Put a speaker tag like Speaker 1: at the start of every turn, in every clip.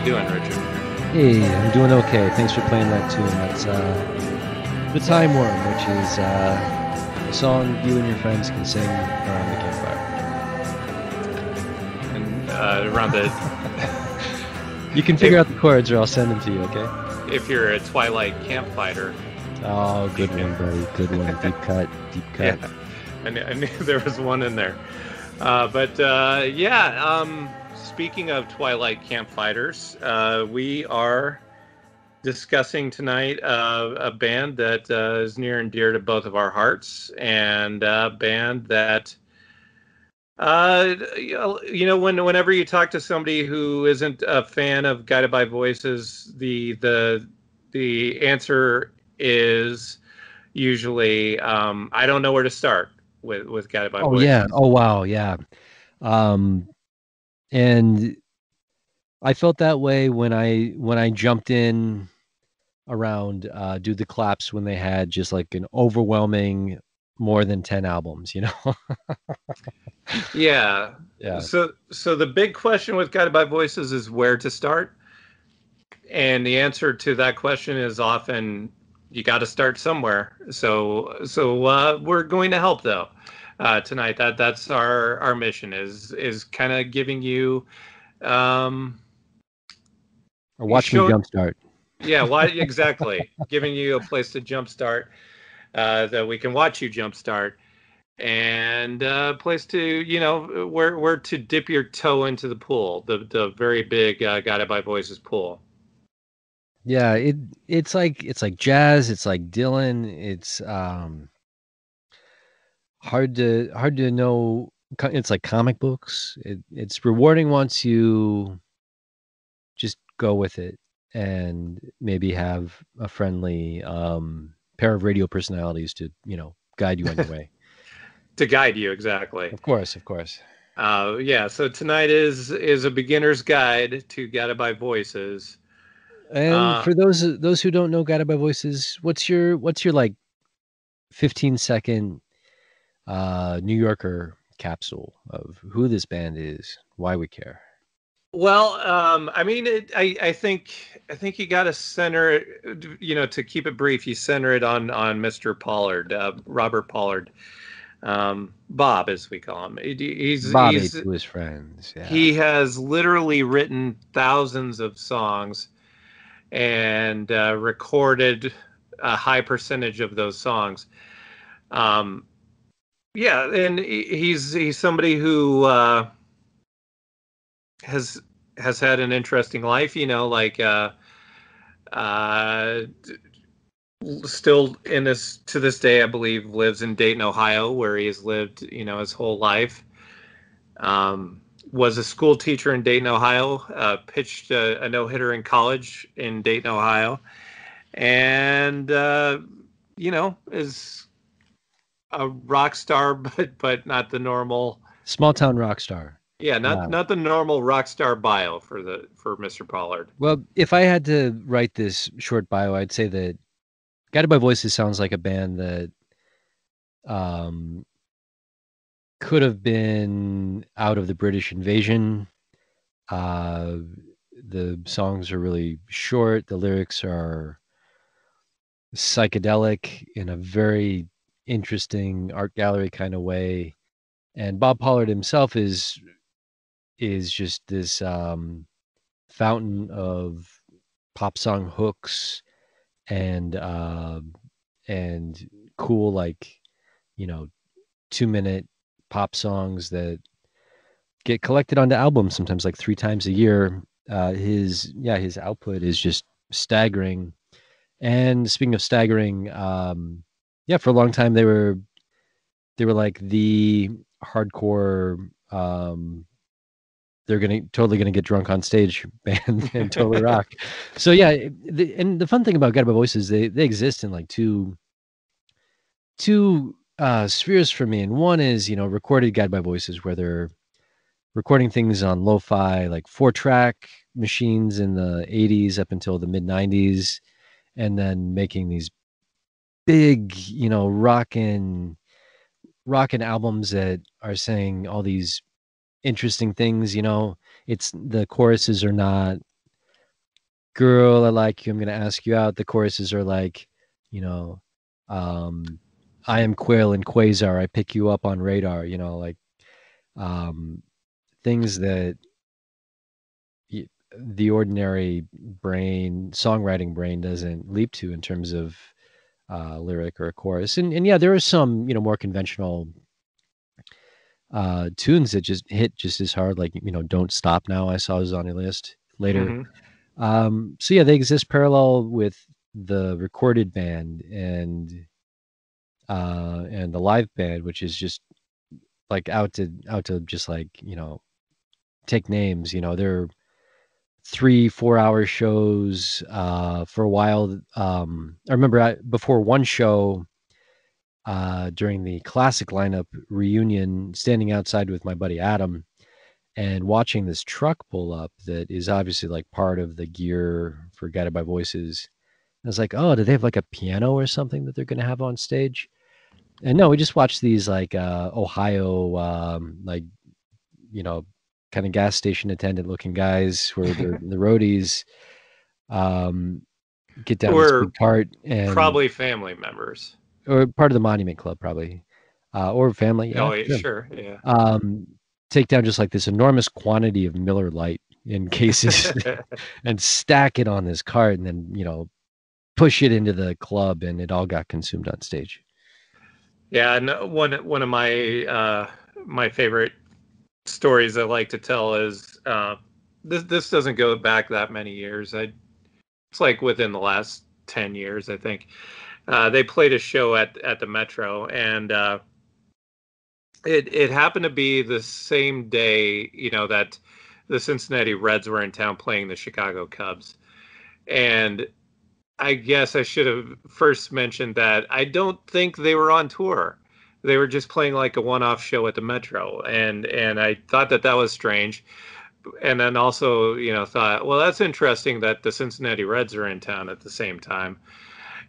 Speaker 1: you doing, Richard?
Speaker 2: Hey, I'm doing okay. Thanks for playing that tune. That's uh, the time worm, which is uh, a song you and your friends can sing around the
Speaker 1: campfire. And uh, around the.
Speaker 2: you can figure if, out the chords, or I'll send them to you. Okay.
Speaker 1: If you're a Twilight campfighter.
Speaker 2: Oh, good one, buddy. Good one. Deep cut. Deep cut.
Speaker 1: Yeah. I knew, I knew there was one in there. Uh, but uh, yeah, um, speaking of Twilight Campfighters, uh, we are discussing tonight uh, a band that uh, is near and dear to both of our hearts, and a band that. Uh, you know, when whenever you talk to somebody who isn't a fan of Guided by Voices, the the the answer is usually um, I don't know where to start with with Guided by
Speaker 2: oh,
Speaker 1: Voices.
Speaker 2: yeah. Oh wow. Yeah. Um, and I felt that way when I when I jumped in around uh, Do the Collapse when they had just like an overwhelming more than 10 albums you know?
Speaker 1: Yeah. Yeah. So so the big question with guided by voices is where to start. And the answer to that question is often you got to start somewhere. So so uh, we're going to help though uh, tonight. That that's our our mission is is kind of giving you. Um,
Speaker 2: or watch show, me jumpstart.
Speaker 1: Yeah, why exactly? giving you a place to jumpstart uh, that we can watch you jumpstart and a place to you know where where to dip your toe into the pool the the very big uh, guided by voices pool
Speaker 2: yeah, it it's like it's like jazz, it's like Dylan, it's um hard to hard to know it's like comic books. It, it's rewarding once you just go with it and maybe have a friendly um pair of radio personalities to, you know, guide you on your way.
Speaker 1: to guide you exactly.
Speaker 2: Of course, of course.
Speaker 1: Uh, yeah, so tonight is is a beginner's guide to Guided by Voices.
Speaker 2: And uh, for those those who don't know Guided by Voices, what's your what's your like 15 second uh New Yorker capsule of who this band is, why we care?
Speaker 1: Well, um, I mean, it, I I think I think you got to center it. You know, to keep it brief, you center it on on Mr. Pollard, uh, Robert Pollard, um, Bob, as we call him. He's
Speaker 2: Bobby
Speaker 1: he's,
Speaker 2: to his friends. Yeah.
Speaker 1: He has literally written thousands of songs and uh, recorded a high percentage of those songs. Um, yeah, and he's he's somebody who uh, has has had an interesting life. You know, like uh, uh, still in this to this day, I believe, lives in Dayton, Ohio, where he has lived, you know, his whole life. Um, was a school teacher in Dayton, Ohio. Uh, pitched a, a no hitter in college in Dayton, Ohio, and uh, you know is a rock star, but but not the normal
Speaker 2: small town rock star.
Speaker 1: Yeah, not wow. not the normal rock star bio for the for Mr. Pollard.
Speaker 2: Well, if I had to write this short bio, I'd say that Guided by Voices sounds like a band that um could have been out of the British invasion. Uh, the songs are really short. The lyrics are psychedelic in a very interesting art gallery kind of way. And Bob Pollard himself is is just this um, fountain of pop song hooks and uh, and cool like you know two minute pop songs that get collected onto albums sometimes like three times a year. Uh, his yeah, his output is just staggering. And speaking of staggering, um, yeah, for a long time they were they were like the hardcore um they're gonna totally gonna get drunk on stage band and totally rock. So yeah, the, and the fun thing about by Voices, they they exist in like two two uh, spheres for me, and one is you know recorded guide by voices, where they're recording things on lo-fi like four track machines in the 80s up until the mid 90s and then making these big you know rockin' rocking albums that are saying all these interesting things. You know, it's the choruses are not girl, I like you, I'm gonna ask you out. The choruses are like, you know, um, I am Quill and Quasar, I pick you up on radar, you know, like um things that the ordinary brain songwriting brain doesn't leap to in terms of uh, lyric or a chorus and, and yeah there are some you know more conventional uh, tunes that just hit just as hard like you know don't stop now i saw was on your list later mm-hmm. Um, so yeah, they exist parallel with the recorded band and uh, and the live band, which is just like out to out to just like you know take names. You know, they're three four hour shows uh, for a while. Um, I remember I, before one show uh, during the classic lineup reunion, standing outside with my buddy Adam and watching this truck pull up that is obviously like part of the gear for Guided by Voices. I was like, oh, do they have like a piano or something that they're going to have on stage? And no, we just watched these like uh, Ohio, um, like, you know, kind of gas station attendant looking guys who are the, the roadies um, get down or this part and
Speaker 1: probably family members.
Speaker 2: Or part of the monument club probably. Uh, or family
Speaker 1: yeah, oh yeah, sure yeah.
Speaker 2: Um, take down just like this enormous quantity of Miller Lite in cases and stack it on this cart and then, you know, push it into the club and it all got consumed on stage.
Speaker 1: Yeah, and one one of my uh my favorite stories I like to tell is uh this this doesn't go back that many years. I it's like within the last 10 years, I think. Uh, they played a show at at the Metro and uh it it happened to be the same day, you know, that the Cincinnati Reds were in town playing the Chicago Cubs. And I guess I should have first mentioned that I don't think they were on tour. They were just playing like a one-off show at the Metro, and and I thought that that was strange. And then also, you know, thought, well, that's interesting that the Cincinnati Reds are in town at the same time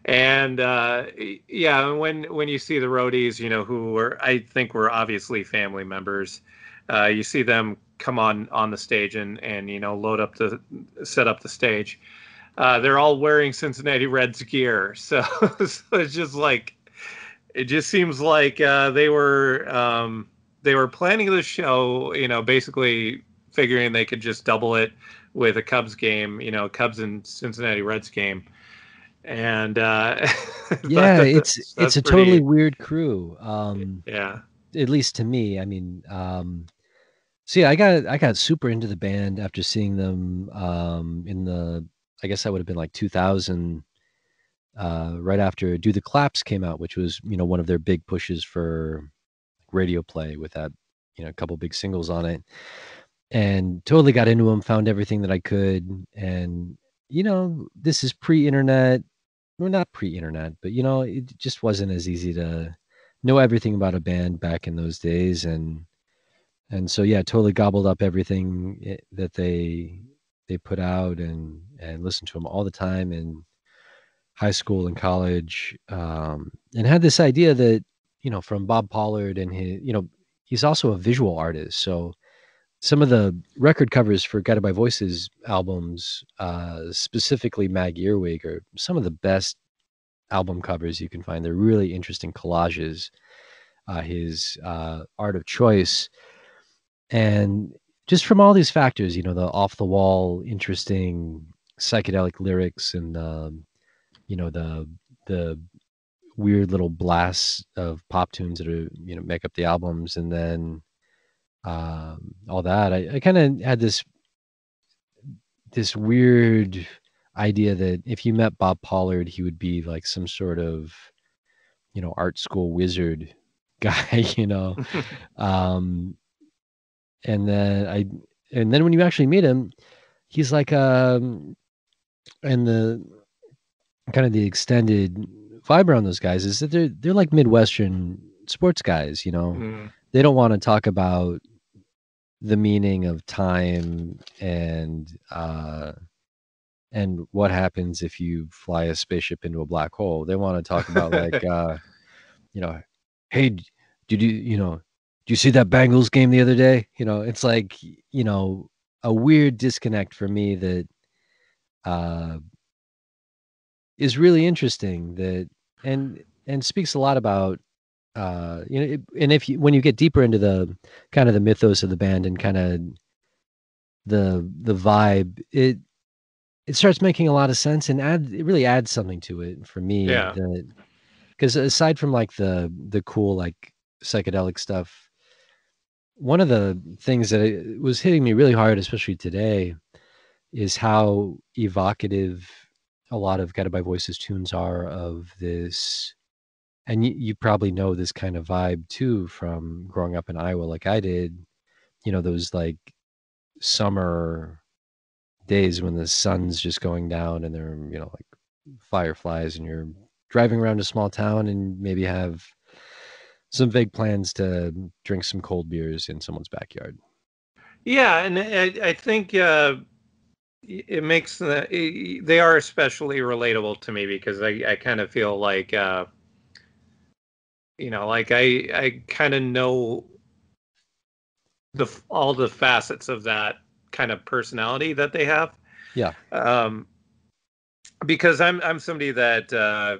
Speaker 1: and uh, yeah, when when you see the roadies, you know who were I think were obviously family members. Uh, you see them come on on the stage and and you know load up the set up the stage. Uh, they're all wearing Cincinnati Reds gear, so, so, it's just like it just seems like uh, they were um, they were planning the show, you know, basically figuring they could just double it with a Cubs game, you know, Cubs and Cincinnati Reds game and uh,
Speaker 2: yeah, it's that's, it's a pretty, totally weird crew. Um,
Speaker 1: yeah,
Speaker 2: at least to me. I mean, um, see, I got I got super into the band after seeing them um, in the. I guess that would have been like 2000, uh, right after "Do the Collapse" came out, which was you know one of their big pushes for radio play with that you know a couple big singles on it, and totally got into them. Found everything that I could, and you know this is pre-internet well, not pre-internet, but you know, it just wasn't as easy to know everything about a band back in those days, and and so yeah, totally gobbled up everything eh, that they they put out and and listened to them all the time in high school and college, um, and had this idea that you know from Bob Pollard and his you know he's also a visual artist, so some of the record covers for Guided by Voices albums, uh, specifically Mag Earwig, are some of the best album covers you can find. They're really interesting collages. Uh, his uh, art of choice, and just from all these factors, you know, the off the wall, interesting psychedelic lyrics, and um, you know the the weird little blasts of pop tunes that are you know make up the albums, and then um, all that. I, I kind of had this this weird idea that if you met Bob Pollard, he would be like some sort of you know art school wizard guy, you know. um, and then I and then when you actually meet him, he's like um, and the kind of the extended vibe around those guys is that they're they're like midwestern sports guys, you know. Mm. They don't want to talk about the meaning of time and uh and what happens if you fly a spaceship into a black hole they want to talk about like uh you know hey did you you know do you see that Bengals game the other day? You know, it's like you know a weird disconnect for me that uh is really interesting that and and speaks a lot about uh you know it, and if you when you get deeper into the kind of the mythos of the band and kind of the the vibe it it starts making a lot of sense and add it really adds something to it for me
Speaker 1: Yeah.
Speaker 2: because aside from like the the cool like psychedelic stuff one of the things that it was hitting me really hard especially today is how evocative a lot of guided by voices tunes are of this and you, you probably know this kind of vibe too from growing up in iowa like i did you know those like summer days when the sun's just going down and they're you know like fireflies and you're driving around a small town and maybe have some vague plans to drink some cold beers in someone's backyard.
Speaker 1: Yeah, and I, I think uh, it makes the, they are especially relatable to me because I, I kind of feel like uh, you know, like I I kind of know the all the facets of that kind of personality that they have.
Speaker 2: Yeah.
Speaker 1: Um, because I'm I'm somebody that uh,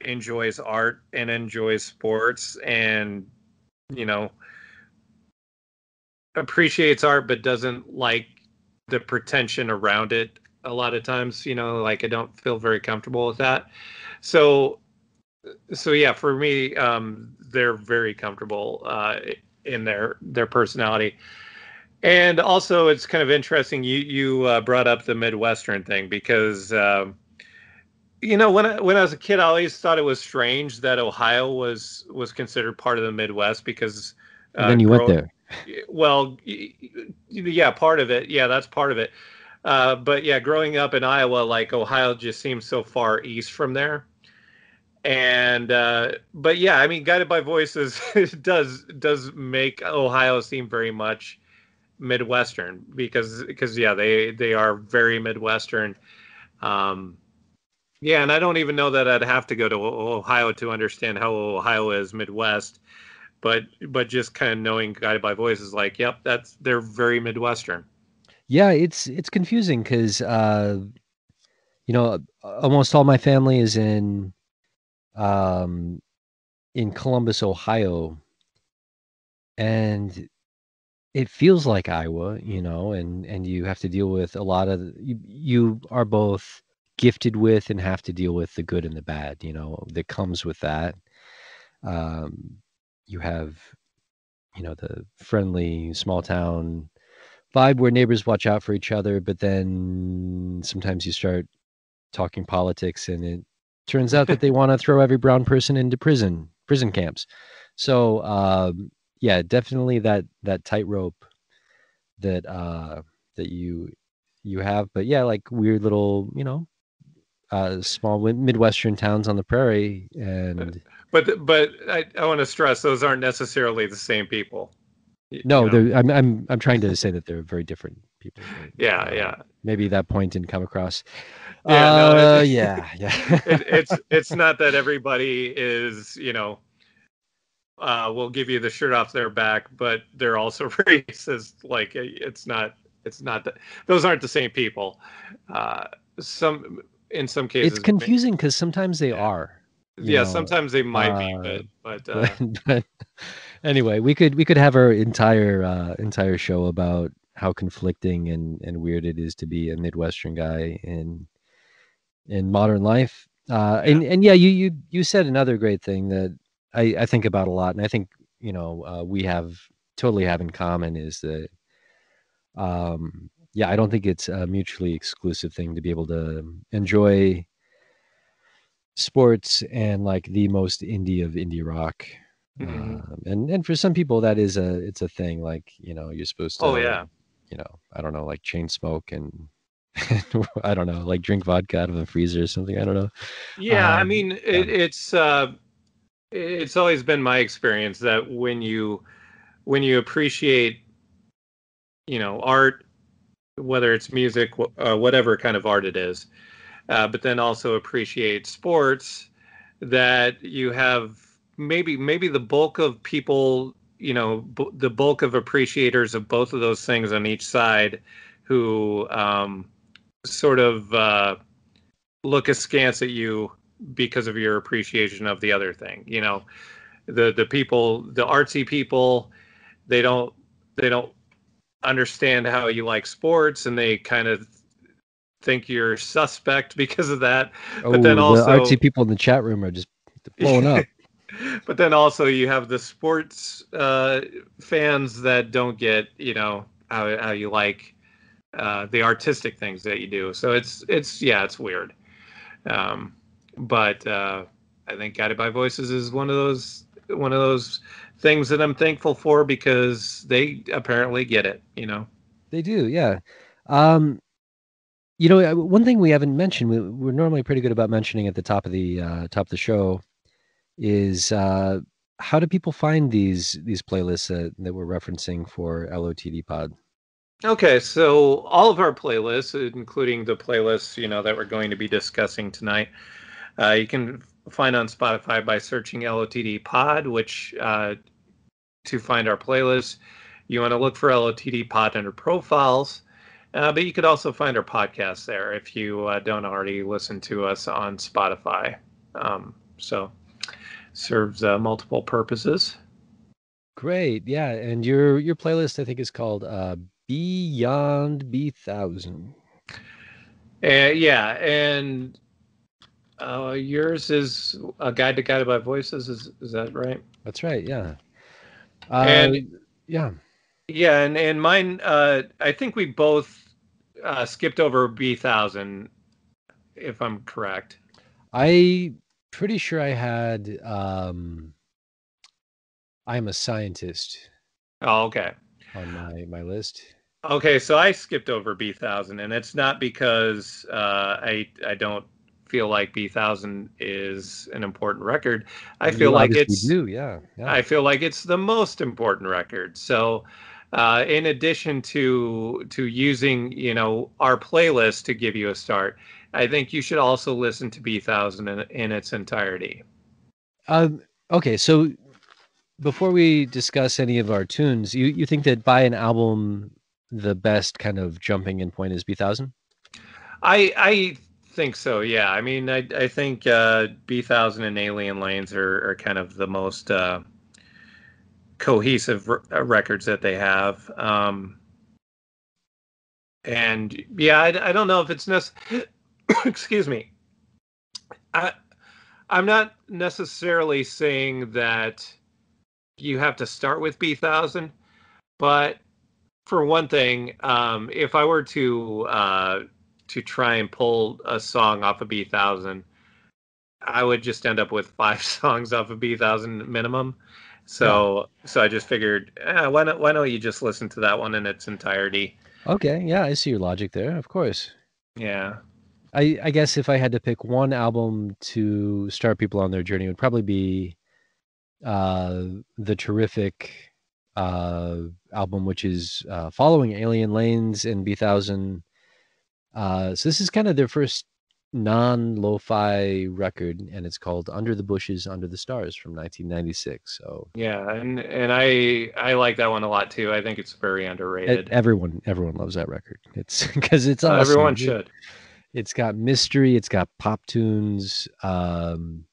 Speaker 1: enjoys art and enjoys sports and you know appreciates art but doesn't like the pretension around it a lot of times you know like i don't feel very comfortable with that. So so yeah for me um they're very comfortable uh in their their personality. And also it's kind of interesting you you uh, brought up the midwestern thing because um you know when I, when I was a kid i always thought it was strange that ohio was was considered part of the midwest because uh,
Speaker 2: and then you went there
Speaker 1: well yeah part of it. Yeah that's part of it. Uh, but yeah growing up in iowa like ohio just seems so far east from there. And uh, but yeah i mean guided by voices does does make ohio seem very much midwestern because because yeah they they are very midwestern. Um yeah and i don't even know that i'd have to go to ohio to understand how ohio is midwest but but just kind of knowing guided by voices like yep that's they're very midwestern
Speaker 2: Yeah, it's it's confusing because uh, you know almost all my family is in um, in Columbus, Ohio, and it feels like Iowa, you know, and and you have to deal with a lot of you, you are both gifted with and have to deal with the good and the bad, you know, that comes with that. Um, you have, you know, the friendly small town vibe where neighbors watch out for each other, but then sometimes you start talking politics and it turns out that they want to throw every brown person into prison, prison camps. So um, yeah, definitely that that tightrope that uh that you you have. But yeah, like weird little, you know, uh small midwestern towns on the prairie and
Speaker 1: but but i, I want to stress those aren't necessarily the same people
Speaker 2: no, they're I'm I'm I'm trying to say that they're very different people.
Speaker 1: yeah
Speaker 2: uh,
Speaker 1: yeah
Speaker 2: Maybe that point didn't come across.
Speaker 1: Yeah, no,
Speaker 2: Uh,
Speaker 1: it-
Speaker 2: yeah, yeah.
Speaker 1: it, it's it's not that everybody is you know uh will give you the shirt off their back but they're also racist like it's not it's not that those aren't the same people uh some in some cases
Speaker 2: it's confusing because sometimes they
Speaker 1: Yeah.
Speaker 2: are.
Speaker 1: Yeah
Speaker 2: know,
Speaker 1: sometimes they might be
Speaker 2: uh,
Speaker 1: but but uh,
Speaker 2: but, but anyway, we could we could have our entire uh, entire show about how conflicting and and weird it is to be a Midwestern guy in in modern life. Uh, and and yeah, you you you said another great thing that I I think about a lot, and I think you know uh, we have totally have in common is that um yeah i don't think it's a mutually exclusive thing to be able to enjoy sports and like the most indie of indie rock
Speaker 1: Mhm.
Speaker 2: um, and and for some people that is a it's a thing like you know you're supposed to
Speaker 1: Oh, yeah.
Speaker 2: you know i don't know like chain smoke and i don't know like drink vodka out of a freezer or something i don't know
Speaker 1: Yeah, I
Speaker 2: Um,
Speaker 1: mean, it, it's uh, it's always been my experience that when you when you appreciate, you know, art, whether it's music, uh, whatever kind of art it is, uh, but then also appreciate sports, that you have maybe maybe the bulk of people, you know, b- the bulk of appreciators of both of those things on each side, who um, sort of uh, look askance at you because of your appreciation of the other thing. You know, the the people, the artsy people, they don't they don't understand how you like sports, and they kind of think you're suspect because of that.
Speaker 2: Oh,
Speaker 1: but then also
Speaker 2: the artsy people in the chat room are just blowing up.
Speaker 1: but then also you have the sports uh, fans that don't get you know how how you like uh, the artistic things that you do. So it's it's yeah it's weird. Um, but uh, I think Guided by Voices is one of those one of those things that I'm thankful for because they apparently get it. You know.
Speaker 2: They do, yeah. Um, you know, uh, one thing we haven't mentioned, we, we're normally pretty good about mentioning at the top of the uh, top of the show, is uh, how do people find these these playlists that, that we're referencing for LOTD Pod?
Speaker 1: Okay, so all of our playlists, including the playlists you know that we're going to be discussing tonight, uh, you can find on Spotify by searching LOTD Pod, which uh, to find our playlist, you want to look for LOTD Pod under profiles. Uh, but you could also find our podcast there if you uh, don't already listen to us on Spotify. Um, so serves uh, multiple purposes.
Speaker 2: Great, yeah, and your your playlist I think is called uh, Beyond Bee Thousand.
Speaker 1: Uh, yeah, and uh, yours is a guide to guided by voices. Is is that right?
Speaker 2: That's right. Yeah.
Speaker 1: and
Speaker 2: yeah.
Speaker 1: Yeah, and and mine. Uh, I think we both uh, skipped over Bee Thousand, if I'm correct.
Speaker 2: I pretty sure I had um I'm a scientist
Speaker 1: Oh, okay.
Speaker 2: on my my list.
Speaker 1: Okay, so I skipped over Bee Thousand, and it's not because uh, I I don't feel like Bee Thousand is an important record. I
Speaker 2: And
Speaker 1: feel like it's
Speaker 2: do, yeah. Yeah.
Speaker 1: I feel like it's the most important record. So, uh, in addition to to using you know our playlist to give you a start, I think you should also listen to Bee Thousand in, in its entirety.
Speaker 2: Um okay, so before we discuss any of our tunes, you you think that by an album the best kind of jumping in point is Bee Thousand?
Speaker 1: I I think so. Yeah. I mean, I I think uh, Bee Thousand and Alien Lanes are, are kind of the most uh, cohesive r- uh, records that they have. Um, and yeah, I, I don't know if it's necessary. excuse me. I I'm not necessarily saying that you have to start with Bee Thousand, but for one thing, um, if I were to uh, to try and pull a song off of Bee Thousand, I would just end up with five songs off of Bee Thousand minimum. So so I just figured, eh, why not why don't you just listen to that one in its entirety?
Speaker 2: Okay, yeah, I see your logic there, of course.
Speaker 1: Yeah.
Speaker 2: I, I guess if I had to pick one album to start people on their journey, it would probably be uh, the terrific uh, album, which is uh, following Alien Lanes and Bee Thousand. Uh, so this is kind of their first non-lo-fi record, and it's called "Under the Bushes, Under the Stars" from 1996. So
Speaker 1: Yeah, and and I I like that one a lot too. I think it's very underrated.
Speaker 2: everyone everyone loves that record. It's because it's awesome.
Speaker 1: Everyone should.
Speaker 2: it's got mystery it's got pop tunes um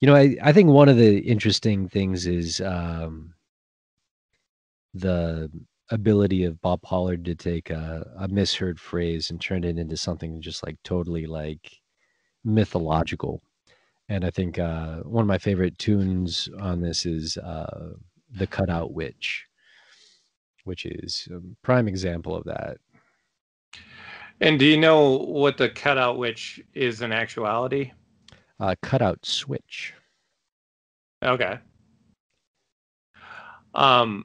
Speaker 2: you know i i think one of the interesting things is um the ability of bob pollard to take a, a misheard phrase and turn it into something just like totally like mythological and i think uh one of my favorite tunes on this is uh the cutout witch which is a prime example of that
Speaker 1: And do you know what the cutout witch is in actuality?
Speaker 2: uh cutout switch
Speaker 1: Okay. Um,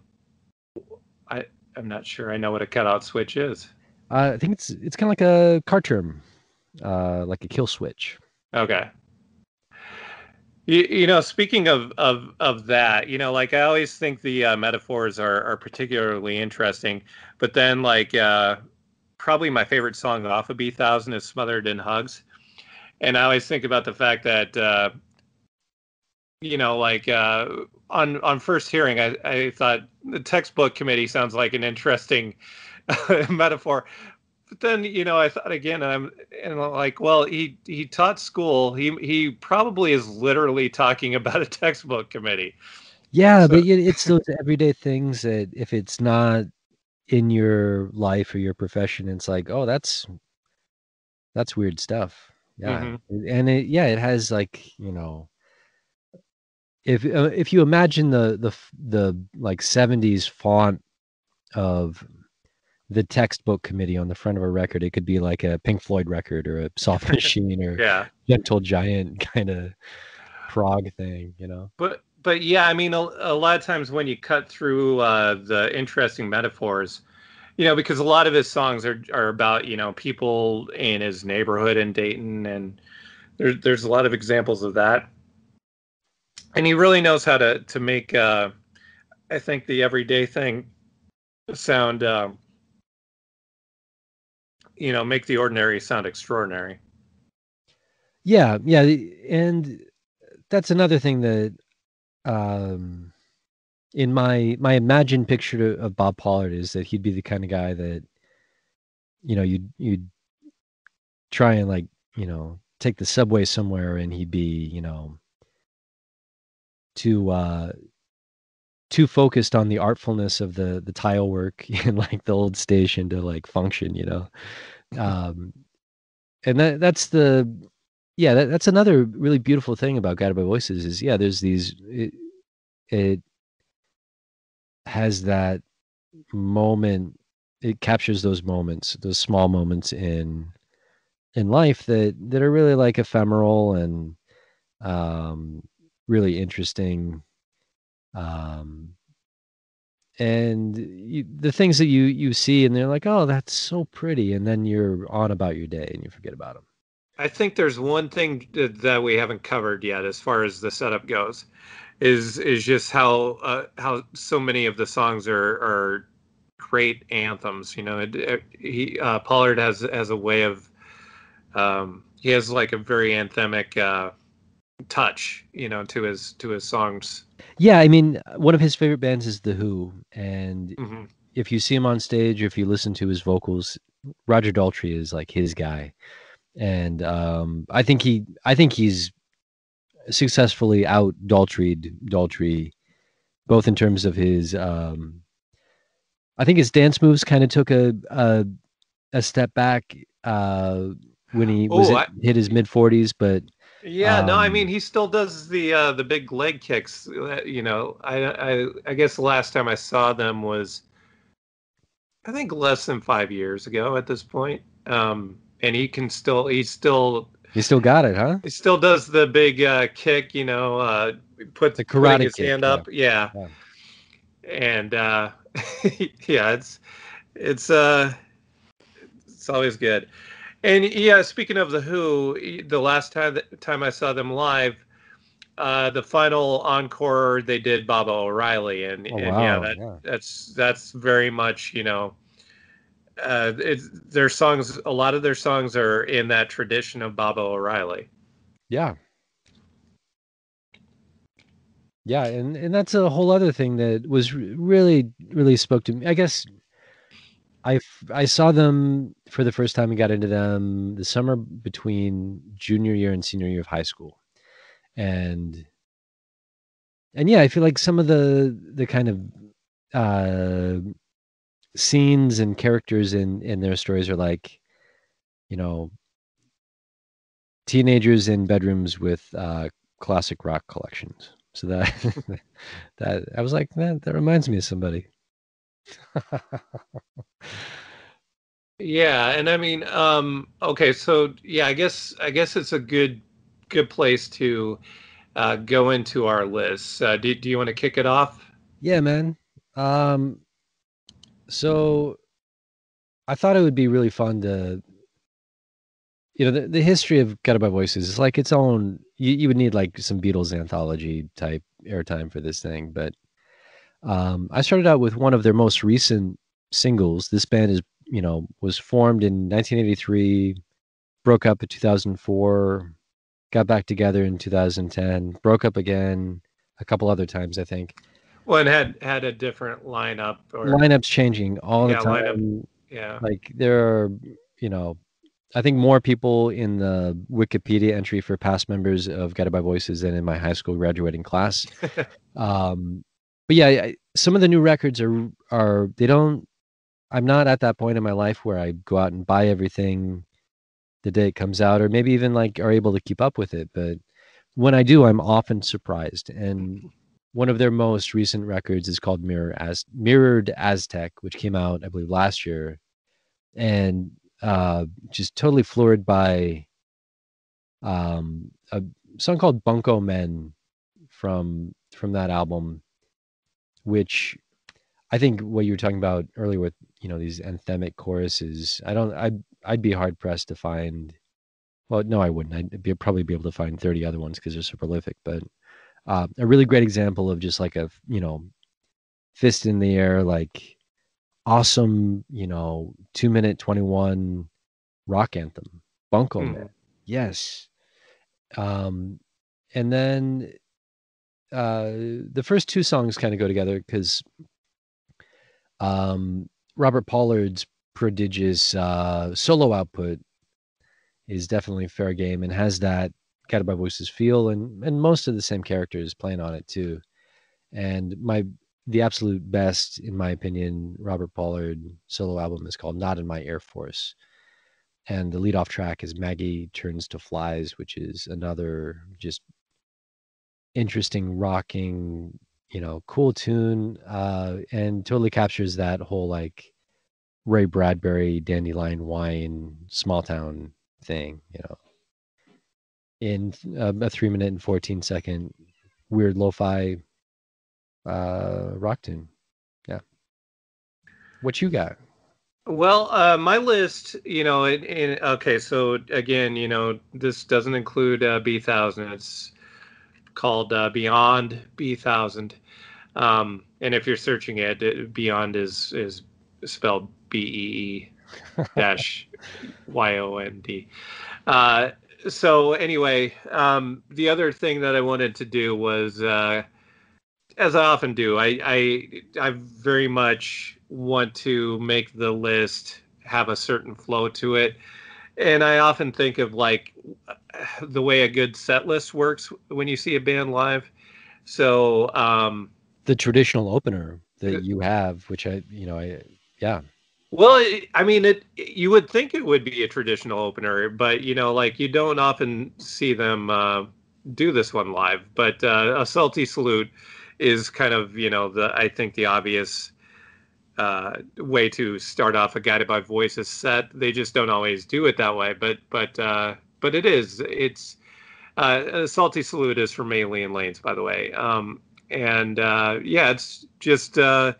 Speaker 1: I I'm not sure I know what a cutout switch is.
Speaker 2: Uh, I think it's it's kind of like a car term, uh, like a kill switch.
Speaker 1: Okay. You, you know, speaking of, of of that, you know, like I always think the uh, metaphors are are particularly interesting, but then like uh, probably my favorite song off of Bee Thousand is "Smothered in Hugs," and I always think about the fact that uh, you know, like uh, on on first hearing, I, I thought the textbook committee sounds like an interesting metaphor. But then, you know, I thought again, and I'm and I'm like, well, he he taught school. He he probably is literally talking about a textbook committee.
Speaker 2: Yeah, so. but it's those everyday things that if it's not in your life or your profession, it's like, oh, that's that's weird stuff. Yeah, mm-hmm. and it yeah, it has like you know if uh, if you imagine the the the like 70s font of the textbook committee on the front of a record it could be like a pink floyd record or a soft machine or
Speaker 1: yeah.
Speaker 2: Gentle giant kind of prog thing you know?
Speaker 1: But but yeah i mean a, a lot of times when you cut through uh, the interesting metaphors you know because a lot of his songs are are about you know people in his neighborhood in dayton and there's there's a lot of examples of that and he really knows how to to make uh, I think the everyday thing sound uh, you know make the ordinary sound extraordinary.
Speaker 2: Yeah, yeah, and that's another thing that um, in my my imagined picture of Bob Pollard is that he'd be the kind of guy that you know you'd you'd try and like you know take the subway somewhere and he'd be you know too uh too focused on the artfulness of the the tile work in like the old station to like function you know? Um and that that's the yeah that, that's another really beautiful thing about guided by voices is yeah there's these it, it has that moment it captures those moments those small moments in in life that that are really like ephemeral and um really interesting um and you, the things that you you see and they're like oh that's so pretty and then you're on about your day and you forget about them
Speaker 1: i think there's one thing that we haven't covered yet as far as the setup goes is is just how uh, how so many of the songs are are great anthems you know it, it, he uh, pollard has has a way of um he has like a very anthemic uh touch, you know, to his to his songs.
Speaker 2: Yeah, I mean, one of his favorite bands is The Who, and mm-hmm. if you see him on stage or if you listen to his vocals, Roger Daltrey is like his guy, and um, I think he, I think he's successfully out Daltreyed Daltrey, both in terms of his. Um, I think his dance moves kind of took a, a a step back uh, when he was oh, I, hit his mid forties, but
Speaker 1: yeah, um, no, I mean um, he still does the uh, the big leg kicks. Uh, you know, I, I I guess the last time I saw them was, I think less than five years ago at this point. Um, and he can still he's still
Speaker 2: he still got it, huh?
Speaker 1: He still does the big uh, kick. You know, uh, put
Speaker 2: the karate his
Speaker 1: kick, hand
Speaker 2: yeah.
Speaker 1: up. Yeah, yeah. and uh, yeah, it's it's uh it's always good. And yeah, speaking of the Who, the last time time I saw them live, uh, the final encore they did Baba O'Riley, and, oh, and wow. yeah, that, yeah, that's that's very much you know, uh, it's their songs. A lot of their songs are in that tradition of Baba O'Riley.
Speaker 2: Yeah, yeah, and and that's a whole other thing that was really really spoke to me. I guess I I saw them for the first time and got into them the summer between junior year and senior year of high school, and and yeah, I feel like some of the the kind of uh, scenes and characters in in their stories are like, you know, teenagers in bedrooms with uh, classic rock collections. So that that I was like man, that reminds me of somebody.
Speaker 1: yeah, and I mean, um, okay, so yeah, I guess I guess it's a good good place to uh, go into our list. Uh, do do you want to kick it off?
Speaker 2: Yeah, man. Um, so I thought it would be really fun to, you know, the, the history of Guided by Voices is like its own. You, you would need like some Beatles anthology type airtime for this thing, but um, I started out with one of their most recent singles. This band is, you know, was formed in 1983, broke up in 2004, got back together in 2010, broke up again a couple other times, I think.
Speaker 1: Well, and had had a different lineup or
Speaker 2: Lineups changing all
Speaker 1: Yeah,
Speaker 2: the time.
Speaker 1: lineup. yeah.
Speaker 2: Like there are, you know, I think more people in the Wikipedia entry for past members of Guided by Voices than in my high school graduating class. um, but yeah, I, some of the new records are are they don't. I'm not at that point in my life where I go out and buy everything the day it comes out, or maybe even like are able to keep up with it. But when I do, I'm often surprised. And one of their most recent records is called Mirror as Mirrored Aztec, which came out, I believe, last year, and uh, just totally floored by um, a song called Bunko Men from from that album, which I think what you were talking about earlier with you know these anthemic choruses. I don't. I'd I'd be hard pressed to find. Well, no, I wouldn't. I'd be, probably be able to find thirty other ones because they're so prolific. But uh, a really great example of just like a you know fist in the air, like awesome, you know, two minute twenty one rock anthem, Bunko
Speaker 1: Hmm.
Speaker 2: Man. Yes. Um, and then uh, the first two songs kind of go together because um, Robert Pollard's prodigious uh, solo output is definitely fair game and has that Guided by Voices feel and and most of the same characters playing on it too. And my the absolute best, in my opinion, Robert Pollard solo album is called Not in My Air Force. And the lead off track is Maggie Turns to Flies, which is another just interesting, rocking, you know, cool tune, uh, and totally captures that whole like Ray Bradbury, Dandelion Wine, small town thing, you know, in uh, a three minute and 14 second weird lo fi uh, rock tune. Yeah. What you got?
Speaker 1: Well, uh, my list, you know, okay, so again, you know, this doesn't include uh, Bee Thousand. It's called uh, Beyond Bee Thousand, um, and if you're searching it, it, Beyond is is spelled B E E dash Y O N D. Uh, so anyway, um, the other thing that I wanted to do was, uh, as I often do, I, I I very much want to make the list have a certain flow to it, and I often think of like the way a good set list works when you see a band live. So um,
Speaker 2: The traditional opener that you have, which I, you know, I, yeah,
Speaker 1: Well, I mean, it. You would think it would be a traditional opener, but you know, like you don't often see them uh, do this one live. But uh, a salty salute is kind of you know the I think the obvious uh, way to start off a guided by voices set. They just don't always do it that way, but but uh, but it is. It's uh, a salty salute is from Alien Lanes, by the way. Um, and uh, yeah, it's just. Uh,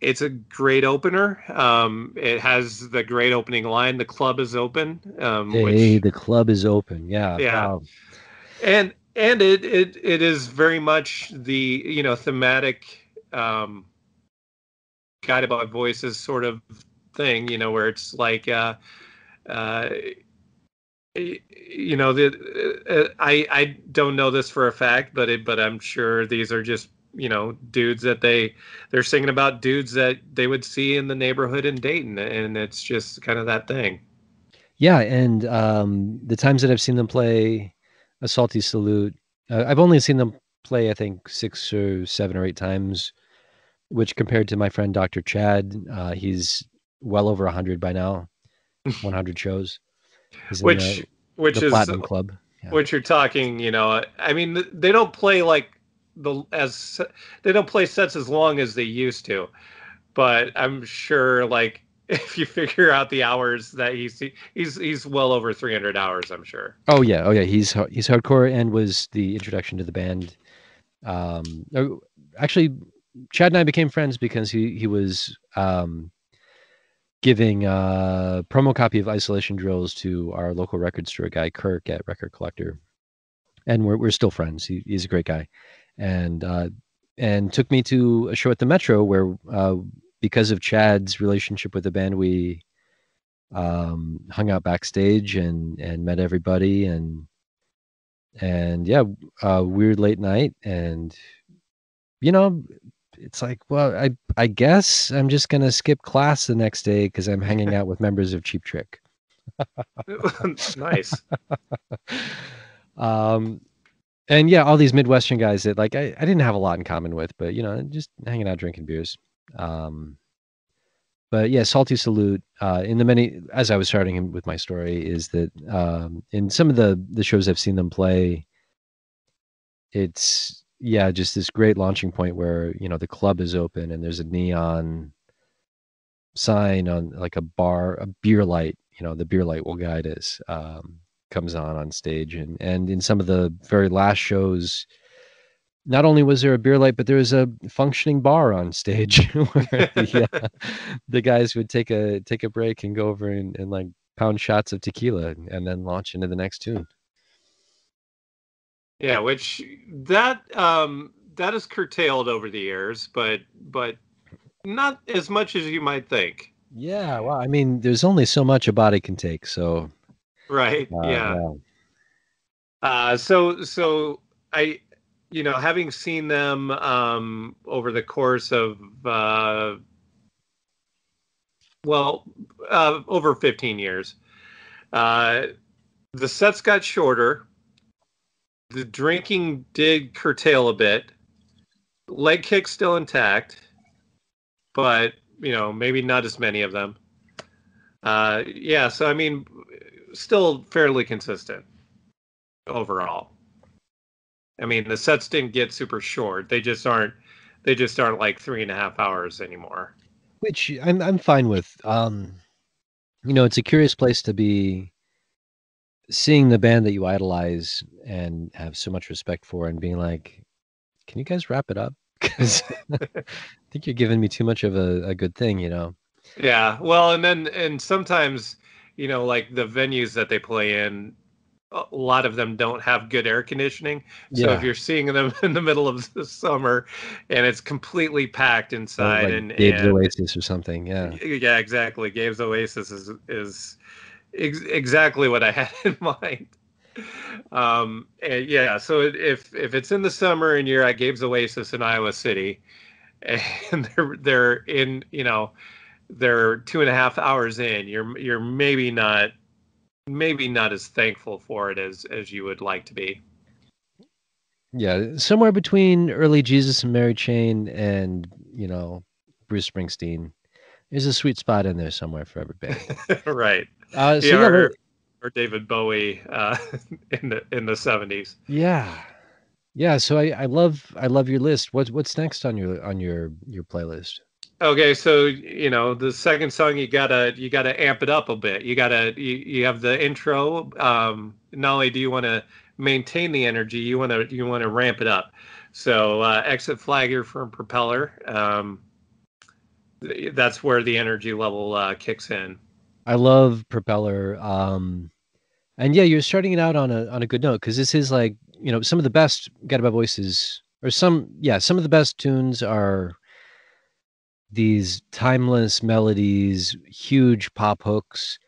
Speaker 1: it's a great opener. Um, it has the great opening line. The club is open, um,
Speaker 2: hey,
Speaker 1: which
Speaker 2: the club is open. Yeah,
Speaker 1: Yeah.
Speaker 2: wow.
Speaker 1: and and it it it is very much the you know thematic um, guided by voices sort of thing. You know where it's like uh, uh, you know the uh, I I don't know this for a fact, but it but I'm sure these are just you know dudes that they they're singing about dudes that they would see in the neighborhood in Dayton, and it's just kind of that thing.
Speaker 2: Yeah, and um, the times that I've seen them play a salty salute, uh, I've only seen them play, I think, six or seven or eight times, which compared to my friend Dr. Chad, uh, he's well over 100 by now, 100 shows. He's
Speaker 1: Which
Speaker 2: the,
Speaker 1: which
Speaker 2: the
Speaker 1: is
Speaker 2: Platinum Club. Yeah.
Speaker 1: which you're talking you know i mean they don't play like the as they don't play sets as long as they used to but i'm sure like if you figure out the hours that he's he's he's well over 300 hours i'm sure
Speaker 2: Oh yeah, oh yeah. He's he's hardcore and was the introduction to the band. Um, oh, actually, Chad and I became friends because he he was um, giving a promo copy of Isolation Drills to our local record store guy Kirk at Record Collector, and we're we're still friends. He, he's a great guy, and uh, and took me to a show at the Metro where uh, because of Chad's relationship with the band we um, hung out backstage and and met everybody. And and yeah, uh, weird late night, and you know, it's like, well, I I guess I'm just gonna skip class the next day because I'm hanging out with members of Cheap Trick.
Speaker 1: nice.
Speaker 2: um, and yeah, all these Midwestern guys that like I, I didn't have a lot in common with, but you know, just hanging out drinking beers. Um, but yeah, Salty Salute. Uh, in the many, as I was starting with my story, is that um, in some of the the shows I've seen them play, it's yeah, just this great launching point where you know the club is open and there's a neon sign on like a bar, a beer light. You know, the beer light will guide us. Um, comes on on stage and and in some of the very last shows not only was there a beer light but there was a functioning bar on stage where the, uh, the guys would take a take a break and go over and, and like pound shots of tequila and, and then launch into the next tune
Speaker 1: yeah which that um that is curtailed over the years but but not as much as you might think
Speaker 2: yeah well i mean there's only so much a body can take so
Speaker 1: Right. Uh, yeah. yeah. Uh, so so I, you know, having seen them um, over the course of uh, well, uh, over 15 years, uh, the sets got shorter. The drinking did curtail a bit. Leg kicks still intact, but you know maybe not as many of them. Uh, yeah, so I mean, still fairly consistent overall. I mean, the sets didn't get super short. They just aren't. They just aren't like three and a half hours anymore.
Speaker 2: Which I'm I'm fine with. Um, you know, it's a curious place to be. Seeing the band that you idolize and have so much respect for, and being like, "Can you guys wrap it up?" Because I think you're giving me too much of a, a good thing, you know.
Speaker 1: Yeah, well, and then and sometimes you know, like the venues that they play in, a lot of them don't have good air conditioning. So yeah. if you're seeing them in the middle of the summer and it's completely packed inside like and
Speaker 2: Gabe's and, Oasis or something, yeah.
Speaker 1: Yeah, exactly. Gabe's Oasis is is ex- exactly what I had in mind. Um and yeah, so if if it's in the summer and you're at Gabe's Oasis in Iowa City and they're they're in, you know, they're two and a half hours in, you're you're maybe not maybe not as thankful for it as as you would like to be.
Speaker 2: Yeah, somewhere between early Jesus and Mary Chain and you know Bruce Springsteen, there's a sweet spot in there somewhere for every band.
Speaker 1: right. Uh, so yeah, yeah, or, or, David Bowie uh, in the in the seventies.
Speaker 2: Yeah, yeah. So I, I love I love your list. What's what's next on your on your your playlist?
Speaker 1: Okay, so you know the second song you gotta you gotta amp it up a bit. You gotta you, you have the intro. Um, not only do you want to maintain the energy, you want to you want to ramp it up. So uh, exit flagger from propeller. Um, that's where the energy level uh, kicks in.
Speaker 2: I love propeller. Um, and yeah, you're starting it out on a on a good note because this is like you know some of the best Guided by Voices or some yeah some of the best tunes are these timeless melodies, huge pop hooks,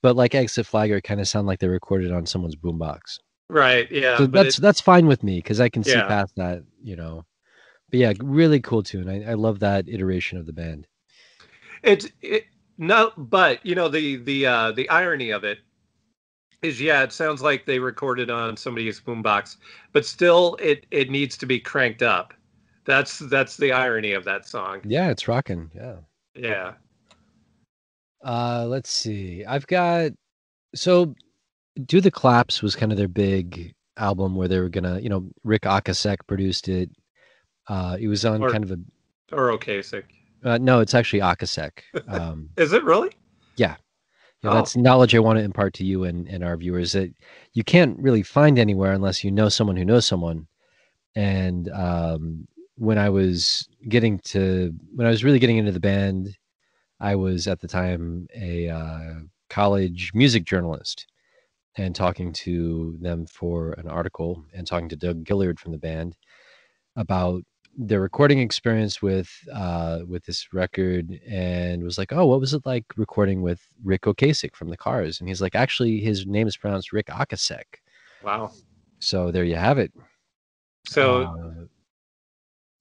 Speaker 2: but like Exit Flagger kind of sound like they're recorded on someone's boombox.
Speaker 1: Right. Yeah.
Speaker 2: So that's it, that's fine with me because I can see yeah. past that, you know. But yeah, really cool tune. I, I love that iteration of the band.
Speaker 1: It's it no, but you know the the uh, the irony of it is yeah, it sounds like they recorded on somebody's boombox, but still it it needs to be cranked up that's that's the irony of that song.
Speaker 2: Yeah, it's rocking. Yeah.
Speaker 1: Yeah.
Speaker 2: Uh, let's see. I've got so do the Collapse was kind of their big album where they were gonna, you know, Rick Akasek produced it. Uh, it was on or, kind of a
Speaker 1: or Ocasek.
Speaker 2: Uh, no, it's actually Ocasek. Um,
Speaker 1: Is it really?
Speaker 2: Yeah. Yeah, oh. that's knowledge I want to impart to you and, and our viewers that you can't really find anywhere unless you know someone who knows someone. And um, when I was getting to when I was really getting into the band, I was at the time a uh, college music journalist and talking to them for an article and talking to Doug Gillard from the band about their recording experience with uh, with this record and was like, oh, what was it like recording with Ric Ocasek from the Cars? And he's like, actually, his name is pronounced Ric Ocasek.
Speaker 1: Wow.
Speaker 2: So there you have it.
Speaker 1: So
Speaker 2: Uh,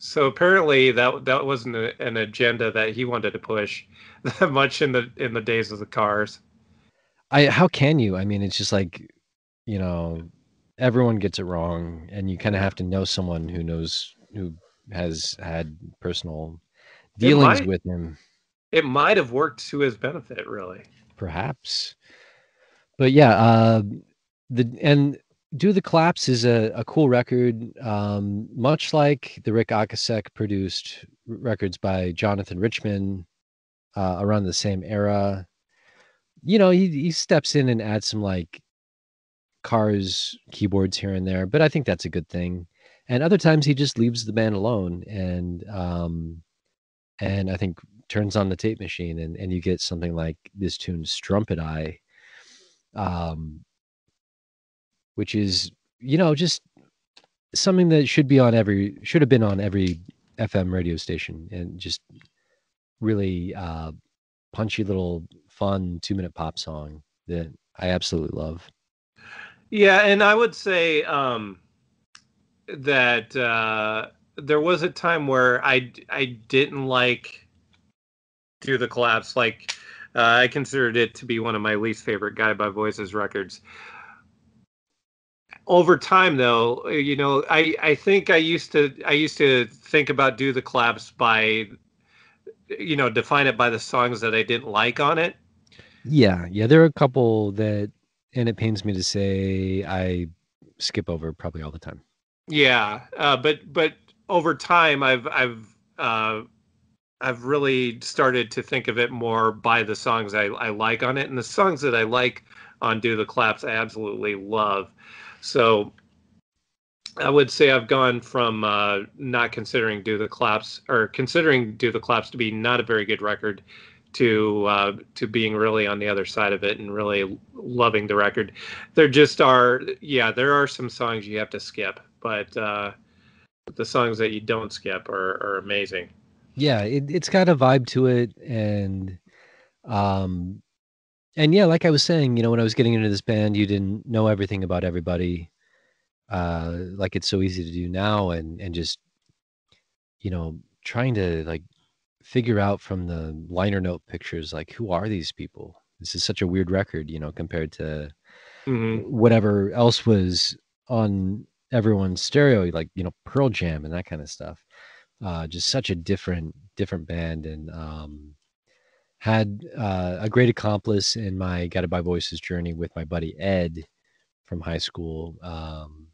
Speaker 1: so apparently that that wasn't a, an agenda that he wanted to push that much in the in the days of the cars.
Speaker 2: I how can you? I mean, it's just like, you know, everyone gets it wrong, and you kind of have to know someone who knows who has had personal dealings
Speaker 1: might-
Speaker 2: with him,
Speaker 1: It might have worked to his benefit, really.
Speaker 2: perhaps. But yeah, uh, the and do the Collapse is a, a cool record, um, much like the Ric Ocasek produced records by Jonathan Richman uh, around the same era. You know, he he steps in and adds some like cars keyboards here and there, but I think that's a good thing. And other times he just leaves the band alone and um and I think turns on the tape machine and and you get something like this tune Strumpet Eye um which is you know just something that should be on every should have been on every FM radio station and just really uh punchy little fun 2 minute pop song that I absolutely love.
Speaker 1: Yeah, and I would say um, that uh, there was a time where I I didn't like do the collapse. Like uh, I considered it to be one of my least favorite Guided by Voices records. Over time, though, you know, I I think I used to I used to think about do the collapse by, you know, define it by the songs that I didn't like on it.
Speaker 2: Yeah, yeah, there are a couple that and it pains me to say I skip over probably all the time.
Speaker 1: Yeah, uh, but but over time, I've I've uh, I've really started to think of it more by the songs I, I like on it, and the songs that I like on Do the Collapse, I absolutely love. So I would say I've gone from uh, not considering Do the Collapse or considering Do the Collapse to be not a very good record to uh, to being really on the other side of it and really loving the record. There just are, yeah, there are some songs you have to skip, but uh, the songs that you don't skip are, are amazing.
Speaker 2: Yeah, it, it's got a vibe to it and um and yeah, like I was saying, you know, when I was getting into this band, you didn't know everything about everybody. Uh like it's so easy to do now and and just you know, trying to like figure out from the liner note pictures like who are these people? This is such a weird record, you know, compared to
Speaker 1: Mhm.
Speaker 2: whatever else was on everyone's stereo, like you know Pearl Jam and that kind of stuff. Uh, just such a different different band, and um, had uh, a great accomplice in my Guided by Voices journey with my buddy Ed from high school. Um,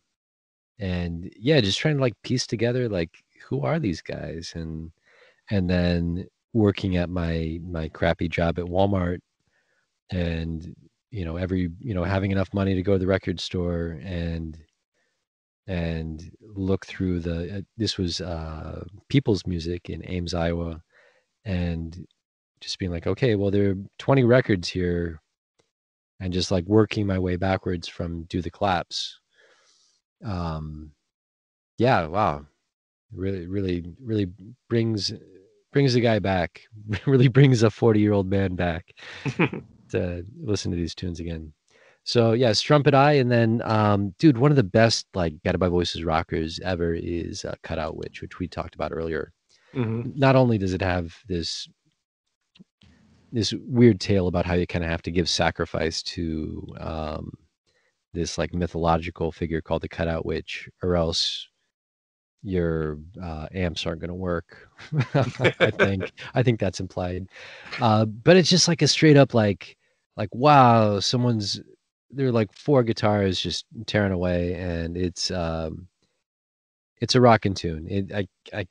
Speaker 2: and yeah, just trying to like piece together like who are these guys, and and then working at my my crappy job at Walmart, and you know every you know having enough money to go to the record store and and look through the uh, this was uh people's music in ames iowa and just being like okay well there are 20 records here and just like working my way backwards from do the Collapse. Um yeah wow. Really really really brings brings the guy back. Really brings a 40 year old man back to listen to these tunes again. So yeah, Strumpet Eye, and then um, dude, one of the best like Guided by Voices rockers ever is uh, Cutout Witch, which we talked about earlier.
Speaker 1: Mhm.
Speaker 2: Not only does it have this this weird tale about how you kind of have to give sacrifice to um, this like mythological figure called the Cutout Witch, or else your uh, amps aren't going to work. I think I think that's implied, uh, but it's just like a straight up like like wow, someone's there are like four guitars just tearing away, and it's um, it's a rocking tune. It, I I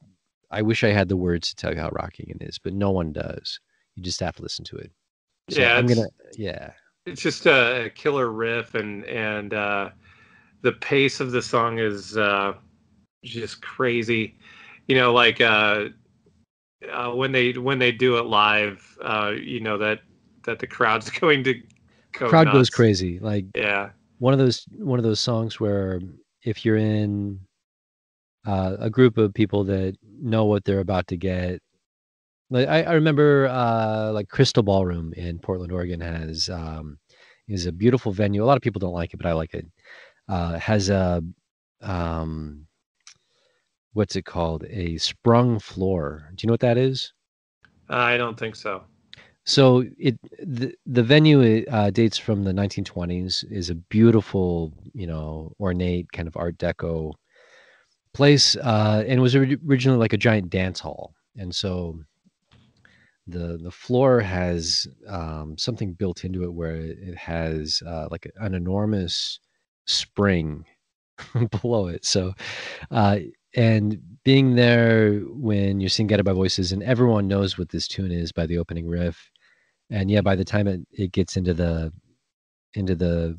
Speaker 2: I wish I had the words to tell you how rocking it is, but no one does. You just have to listen to it. So
Speaker 1: Yeah,
Speaker 2: I'm gonna yeah
Speaker 1: it's just a killer riff and and uh, the pace of the song is uh, just crazy you know like uh, uh, when they when they do it live uh, you know that that the crowd's going to go
Speaker 2: crowd goes crazy. Like
Speaker 1: yeah
Speaker 2: one of those one of those songs where if you're in uh, a group of people that know what they're about to get like i, I remember uh, like crystal ballroom in portland oregon has um, is a beautiful venue a lot of people don't like it but i like it uh, has a um, what's it called? A sprung floor. Do you know what that is?
Speaker 1: I don't think so.
Speaker 2: So it the the venue uh, dates from the 1920s. is a beautiful, you know, ornate kind of Art Deco place, uh, and was originally like a giant dance hall. And so the the floor has um, something built into it where it has uh, like an enormous spring below it. So, uh, and being there when you're seeing Guided by Voices, and everyone knows what this tune is by the opening riff and yeah by the time it, it gets into the into the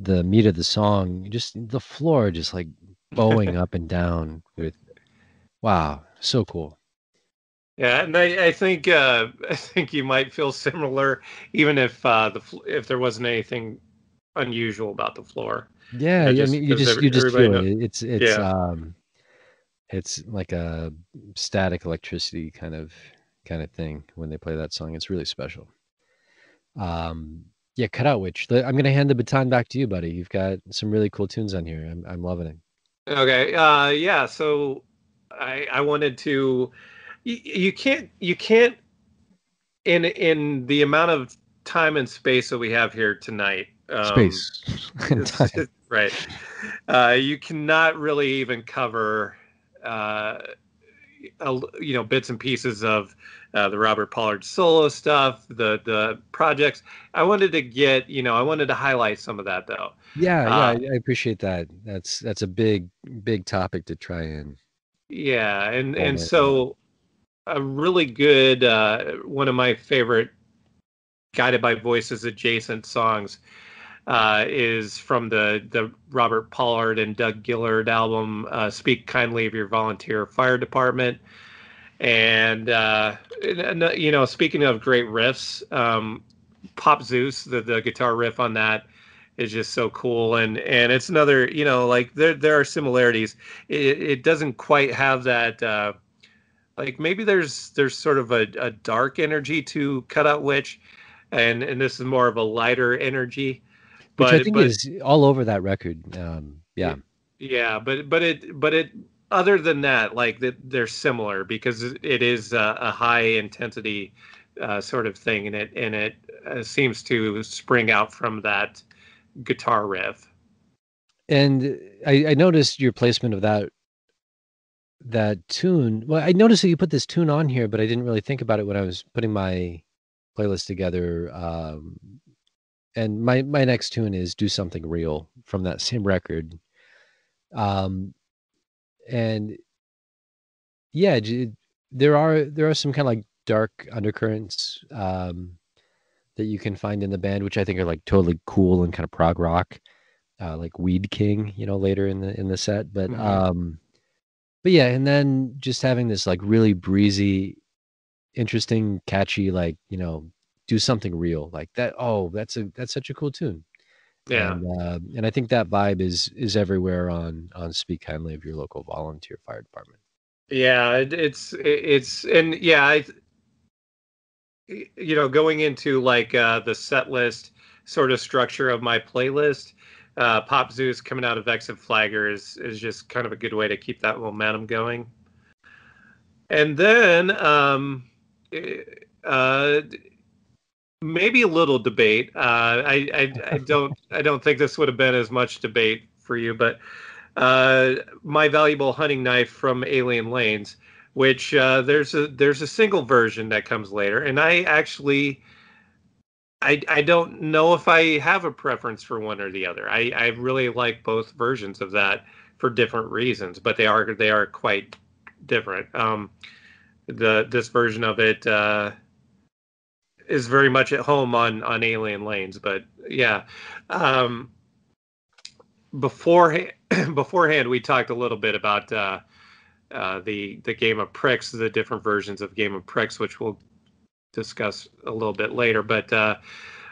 Speaker 2: the meat of the song just the floor just like bowing up and down with wow so cool
Speaker 1: yeah and i, I think uh, i think you might feel similar even if uh, the if there wasn't anything unusual about the floor
Speaker 2: yeah, just, I mean, you just you just feel it. It's it's yeah. um it's like a static electricity kind of kind of thing when they play that song. It's really special. Um, yeah, Cutout Witch. I'm going to hand the baton back to you, buddy. You've got some really cool tunes on here. I'm, I'm loving it.
Speaker 1: Okay. Uh, yeah. So I, I wanted to, you, you can't, you can't, in, in the amount of time and space that we have here tonight,
Speaker 2: um, space,
Speaker 1: right. Uh, you cannot really even cover, uh, a, you know, bits and pieces of uh, the Robert Pollard solo stuff, the the projects. I wanted to get, you know, I wanted to highlight some of that though.
Speaker 2: Yeah, uh, yeah, I appreciate that. That's that's a big big topic to try and.
Speaker 1: Yeah, and and so a really good uh, one of my favorite guided by voices adjacent songs uh, is from the the Robert Pollard and Doug Gillard album uh, "Speak Kindly of Your Volunteer Fire Department." And, uh, uh, you know, speaking of great riffs, um, Pop Zeus, the, the guitar riff on that is just so cool. And and it's another, you know, like there there are similarities. It, it doesn't quite have that. Uh, like maybe there's there's sort of a, a dark energy to Cutout Witch, and and this is more of a lighter energy.
Speaker 2: But, Which I think but, is all over that record. Um, yeah.
Speaker 1: Yeah, but but it but it other than that, like that they're similar because it is a, a high intensity uh, sort of thing, and it and it uh, seems to spring out from that guitar riff.
Speaker 2: And I, I noticed your placement of that that tune. Well, I noticed that you put this tune on here, but I didn't really think about it when I was putting my playlist together. Um, and my my next tune is "Do Something Real" from that same record. Um, and yeah, there are there are some kind of like dark undercurrents um, that you can find in the band, which I think are like totally cool and kind of prog rock, uh, like Weed King, you know, later in the in the set. But mm-hmm. um, but yeah, and then just having this like really breezy, interesting, catchy, like you know, do something real like that. Oh, that's a that's such a cool tune.
Speaker 1: Yeah,
Speaker 2: and, uh, and I think that vibe is is everywhere on on Speak Kindly of your local volunteer fire department.
Speaker 1: Yeah, it, it's it's and yeah, I you know going into like uh, the set list sort of structure of my playlist. Uh, Pop Zeus coming out of Exit Flagger is is just kind of a good way to keep that momentum going. And then um, eh, uh, maybe a little debate. Uh, I, I, I don't I don't think this would have been as much debate for you, but uh, my valuable hunting knife from Alien Lanes, which uh, there's a there's a single version that comes later, and I actually. I, I don't know if I have a preference for one or the other. I, I really like both versions of that for different reasons, but they are they are quite different. Um, the this version of it uh, is very much at home on on Alien Lanes. But yeah, um, beforehand, beforehand we talked a little bit about uh, uh, the the game of pricks, the different versions of game of pricks, which we'll discuss a little bit later. But uh,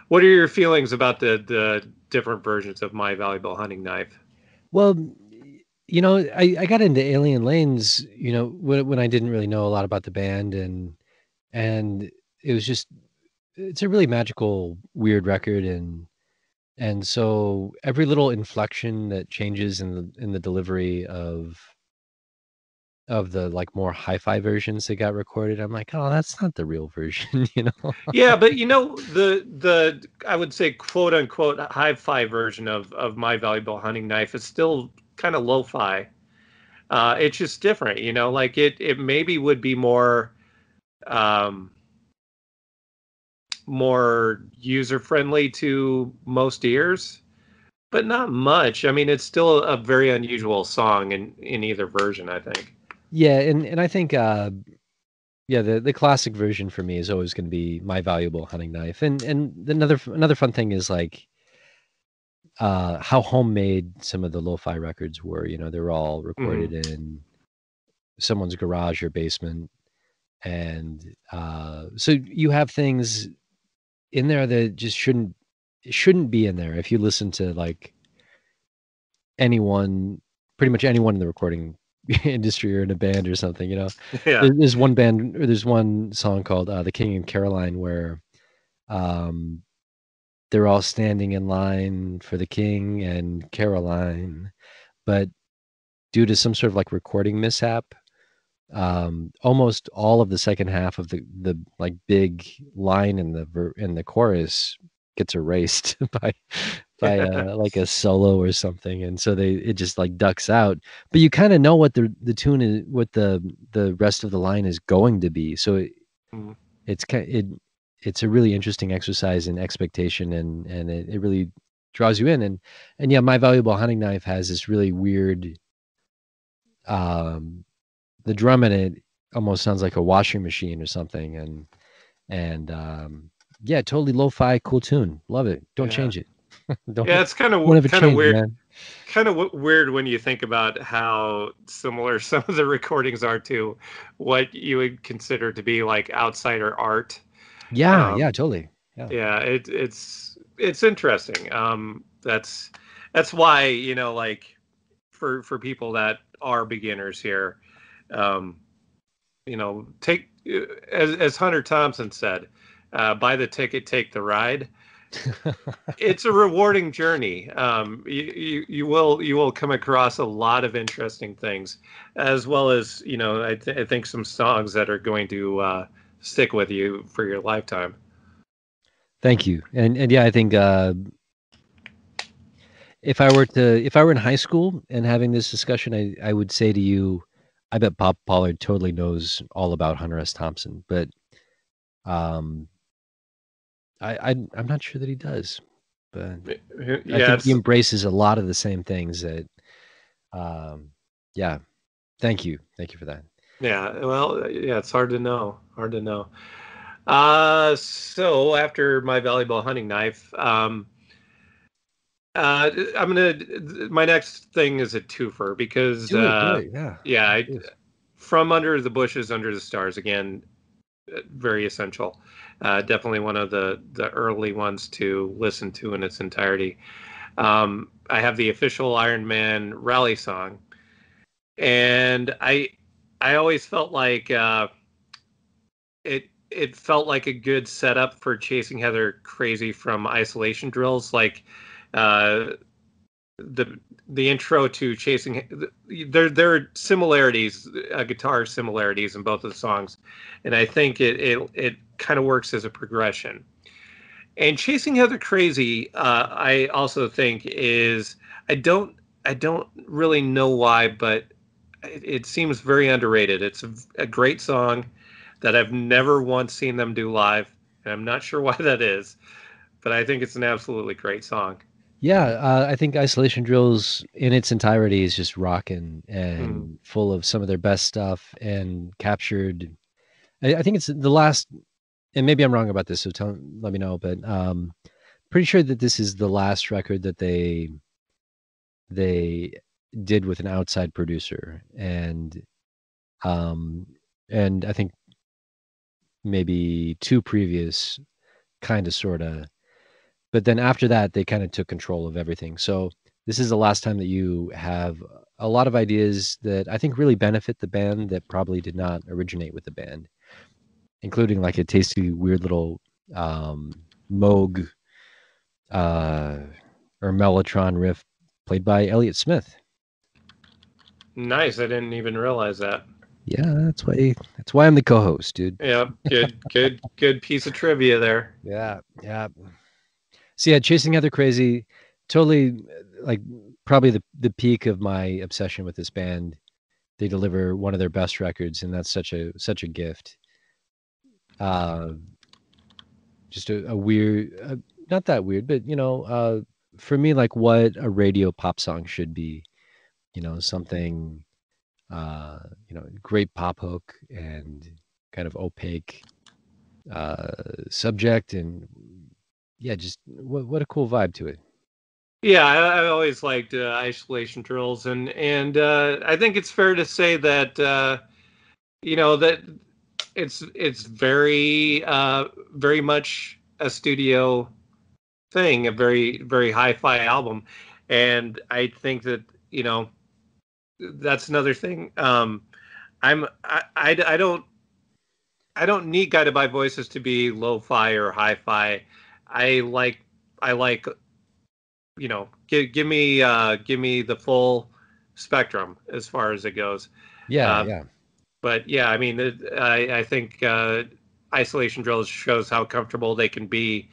Speaker 1: what are your feelings about the the different versions of my valuable hunting knife?
Speaker 2: Well, you know, I, I got into Alien Lanes, you know, when, when I didn't really know a lot about the band and and it was just it's a really magical, weird record, and and so every little inflection that changes in the in the delivery of of the like more hi-fi versions that got recorded i'm like oh that's not the real version you know?
Speaker 1: Yeah but you know the the i would say quote unquote hi-fi version of of my valuable hunting knife is still kind of lo-fi. Uh it's just different you know? Like it it maybe would be more um more user friendly to most ears but not much i mean it's still a very unusual song in in either version i think
Speaker 2: yeah, and and I think uh yeah, the the classic version for me is always going to be my valuable hunting knife. And and another another fun thing is like uh how homemade some of the lo-fi records were, you know, they're all recorded mm. in someone's garage or basement. And uh so you have things in there that just shouldn't shouldn't be in there if you listen to like anyone pretty much anyone in the recording industry or in a band or something, you know. Yeah. There's one band or there's one song called uh, "The King and Caroline" where um, they're all standing in line for the king and Caroline, but due to some sort of like recording mishap, um, almost all of the second half of the the like big line in the ver- in the chorus gets erased by by uh, like a solo or something and so they it just like ducks out but you kind of know what the the tune is what the the rest of the line is going to be so it, mm. it's kind it it's a really interesting exercise in expectation and and it, it really draws you in and and yeah my valuable hunting knife has this really weird um the drum in it almost sounds like a washing machine or something and and um yeah totally lo-fi cool tune love it don't yeah. change it
Speaker 1: yeah, it's kind of kind of weird. Man. Kind of w- weird when you think about how similar some of the recordings are to what you would consider to be like outsider art.
Speaker 2: Yeah, um, yeah, totally.
Speaker 1: Yeah, yeah it, it's it's interesting. Um, that's that's why you know, like for for people that are beginners here, um, you know, take as as Hunter Thompson said, uh, buy the ticket, take the ride it's a rewarding journey. Um, you, you, you will you will come across a lot of interesting things, as well as you know I, th- I think some songs that are going to uh, stick with you for your lifetime.
Speaker 2: Thank you, and and yeah, I think uh, if I were to if I were in high school and having this discussion, I I would say to you, I bet Bob Pollard totally knows all about Hunter S. Thompson, but um I, I am not sure that he does, but yeah, I think he embraces a lot of the same things that. Um, yeah, thank you, thank you for that.
Speaker 1: Yeah, well, yeah, it's hard to know, hard to know. Uh, so after my valuable hunting knife, um, uh, I'm gonna. My next thing is a twofer because, it, uh, yeah, yeah, I, from under the bushes, under the stars again, uh, very essential. Uh, definitely one of the the early ones to listen to in its entirety. Um, I have the official Ironmen rally song, and I I always felt like uh, it it felt like a good setup for chasing Heather crazy from isolation drills, like uh, the the intro to chasing there there are similarities uh, guitar similarities in both of the songs and i think it it, it kind of works as a progression. And chasing heather crazy uh, i also think is i don't i don't really know why but it, it seems very underrated. It's a, a great song that i've never once seen them do live and i'm not sure why that is but i think it's an absolutely great song
Speaker 2: yeah, uh, I think Isolation Drills in its entirety is just rocking and mm. full of some of their best stuff and captured. I, I, think it's the last, and maybe I'm wrong about this, so tell, let me know. But um, pretty sure that this is the last record that they they did with an outside producer, and um, and I think maybe two previous kind of sort of but then after that they kind of took control of everything so this is the last time that you have a lot of ideas that i think really benefit the band that probably did not originate with the band including like a tasty weird little um moog uh or Mellotron riff played by Elliott Smith.
Speaker 1: Nice. I didn't even realize that.
Speaker 2: Yeah, that's why that's why I'm the co-host, dude.
Speaker 1: Yeah, good, good, good piece of trivia there.
Speaker 2: Yeah, yeah. So yeah, chasing Heather crazy, totally like probably the the peak of my obsession with this band. They deliver one of their best records, and that's such a such a gift. Uh, just a, a weird, uh, not that weird, but you know, uh, for me, like what a radio pop song should be. You know, something uh, you know, great pop hook and kind of opaque uh, subject, and yeah, just what what a cool vibe to it.
Speaker 1: Yeah, I, I always liked uh, isolation drills, and and uh, I think it's fair to say that uh, you know that it's it's very uh, very much a studio thing, a very very hi-fi album, and I think that you know that's another thing. Um, I'm I, I, I don't I don't need guided by voices to be lo-fi or hi-fi. I like I like you know give give me uh, give me the full spectrum as far as it goes.
Speaker 2: Yeah, uh, yeah.
Speaker 1: But yeah, I mean, it, I I think uh, isolation drills shows how comfortable they can be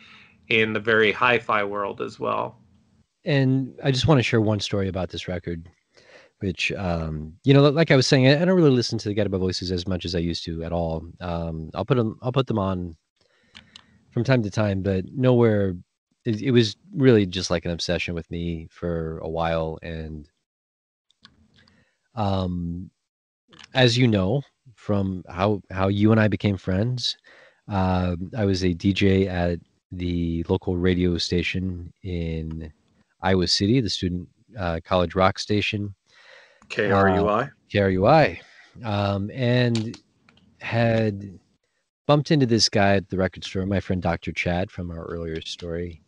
Speaker 1: in the very hi-fi world as well.
Speaker 2: And I just want to share one story about this record which um, you know, like I was saying, I, don't really listen to the Guided by Voices as much as I used to at all. Um, I'll put them, I'll put them on from time to time, but nowhere. It, it was really just like an obsession with me for a while, and um, as you know from how how you and I became friends, uh, I was a DJ at the local radio station in Iowa City, the student uh, college rock station.
Speaker 1: KRUI. Uh,
Speaker 2: KRUI. Um, and had bumped into this guy at the record store, my friend Dr. Chad from our earlier story.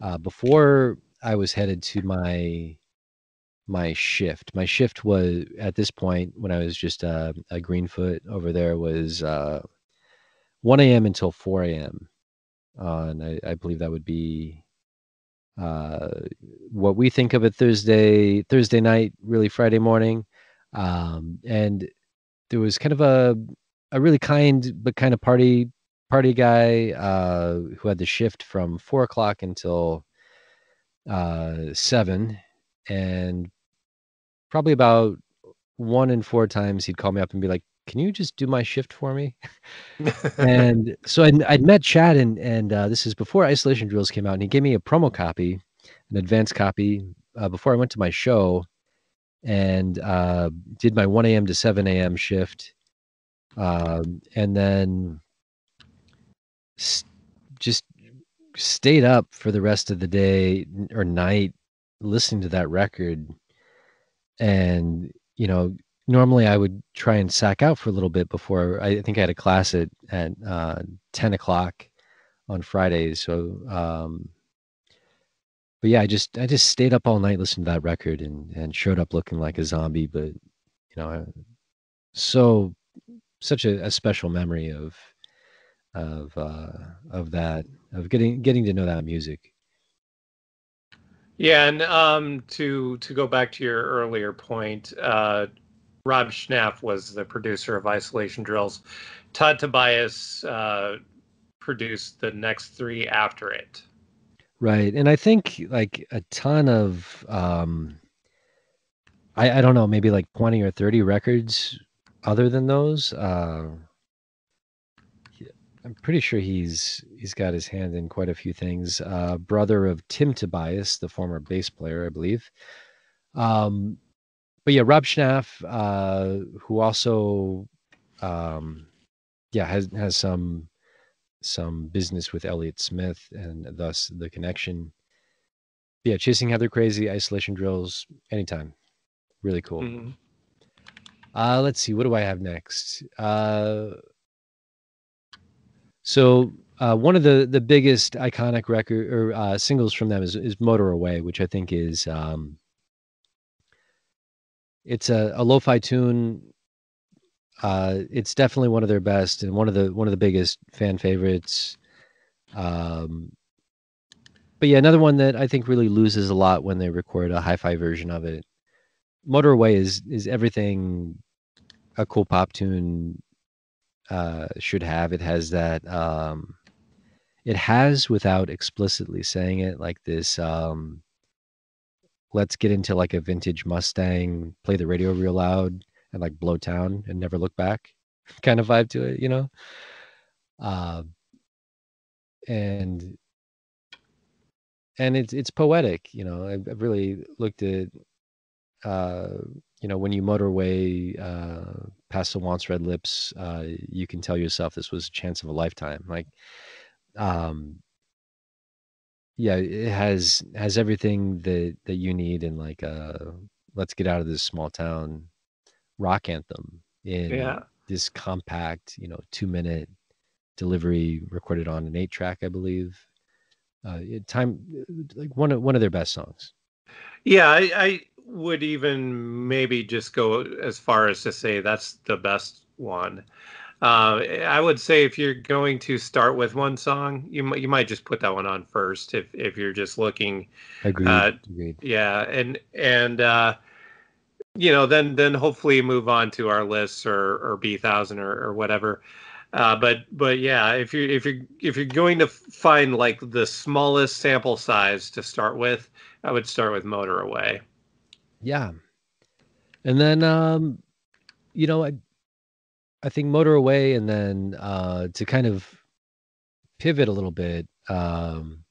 Speaker 2: Uh, before I was headed to my my shift. My shift was at this point when I was just uh, a greenfoot over there was uh, 1 a.m. until 4 a.m. Uh, and I, I, believe that would be uh, what we think of a Thursday Thursday night, really Friday morning, um, and there was kind of a a really kind but kind of party party guy uh, who had the shift from four o'clock until uh, seven, and probably about one in four times he'd call me up and be like, can you just do my shift for me? and so I'd, I'd, met Chad, and and uh, this is before Isolation Drills came out, and he gave me a promo copy, an advance copy, uh, before I went to my show, and uh, did my 1 a.m. to 7 a.m. shift, um, and then s- just stayed up for the rest of the day or night listening to that record, and you know normally I would try and sack out for a little bit before I think I had a class at at uh, ten o'clock on Fridays. So, um, but yeah, I just I just stayed up all night listening to that record and and showed up looking like a zombie. But you know, so such a, a special memory of of uh, of that of getting getting to know that music.
Speaker 1: Yeah, and um, to to go back to your earlier point, uh, Rob Schnapf was the producer of Isolation Drills. Todd Tobias uh, produced the next three after it.
Speaker 2: Right, and I think like a ton of, um, I I don't know, maybe like twenty or thirty records other than those. Uh, I'm pretty sure he's he's got his hand in quite a few things. Uh, brother of Tim Tobias, the former bass player, I believe. Um, but yeah, Rob Schnapf, uh, who also, um, yeah, has has some some business with Elliott Smith, and thus the connection. Yeah, chasing Heather crazy, isolation drills, anytime, really cool. Mm-hmm. Uh, let's see, what do I have next? Uh, so uh, one of the the biggest iconic record or uh, singles from them is is Motor Away, which I think is um, it's a, a lo-fi tune. Uh, it's definitely one of their best and one of the one of the biggest fan favorites. Um, but yeah, another one that I think really loses a lot when they record a hi-fi version of it. Motor Away is is everything a cool pop tune uh, should have. It has that. Um, it has, without explicitly saying it, like this. Um, let's get into like a vintage Mustang, play the radio real loud, and like blow town and never look back, kind of vibe to it, you know. Uh, and and it's it's poetic, you know. I've, really looked at uh, you know, when you motorway uh, past the once red lips, uh, you can tell yourself this was a chance of a lifetime. Like, um, yeah, it has has everything that that you need in like a let's get out of this small town rock anthem in
Speaker 1: Yeah.
Speaker 2: this compact, you know, two minute delivery recorded on an eight track, I believe. Uh, time like one of one of their best songs.
Speaker 1: Yeah, I, I would even maybe just go as far as to say that's the best one. Uh, I would say if you're going to start with one song, you might you might just put that one on first if if you're just looking.
Speaker 2: Agreed.
Speaker 1: Uh,
Speaker 2: agreed.
Speaker 1: Yeah, and and uh, you know then then hopefully move on to our lists or or Bee Thousand or or whatever. Uh, but but yeah, if you if you if you're going to find like the smallest sample size to start with, I would start with Motor Away.
Speaker 2: Yeah. And then um you know, I I think Motor Away and then uh to kind of pivot a little bit um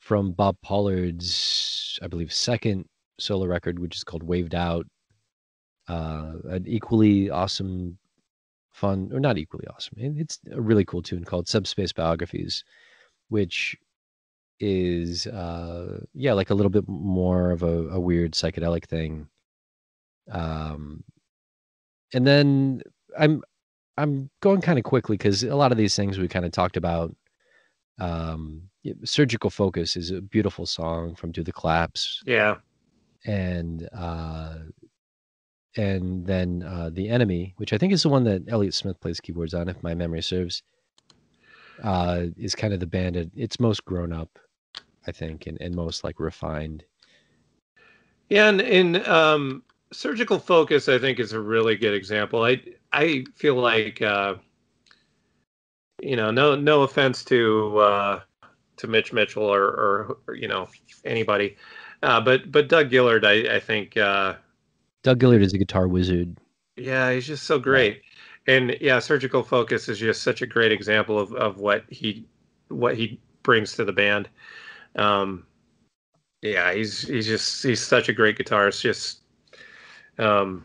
Speaker 2: from Bob Pollard's I believe second solo record which is called Waved Out uh an equally awesome fun or not equally awesome. it- It's a really cool tune called Subspace Biographies which is uh yeah like a little bit more of a, a weird psychedelic thing. Um and then i'm i'm going kind of quickly because a lot of these things we kind of talked about um surgical focus is a beautiful song from do the Collapse.
Speaker 1: Yeah,
Speaker 2: and uh and then uh the enemy which i think is the one that elliott smith plays keyboards on if my memory serves uh is kind of the band at its most grown up i think and, and most like refined
Speaker 1: yeah, and in um, Surgical Focus, I think is a really good example. I I feel like uh, you know, no no offense to uh, to Mitch Mitchell or, or, or you know anybody, uh, but but Doug Gillard, I I think. Uh,
Speaker 2: doug gillard is a guitar wizard
Speaker 1: Yeah, he's just so great. And yeah, surgical focus is just such a great example of, of what he what he brings to the band. Um yeah, he's he's just he's such a great guitarist. Just um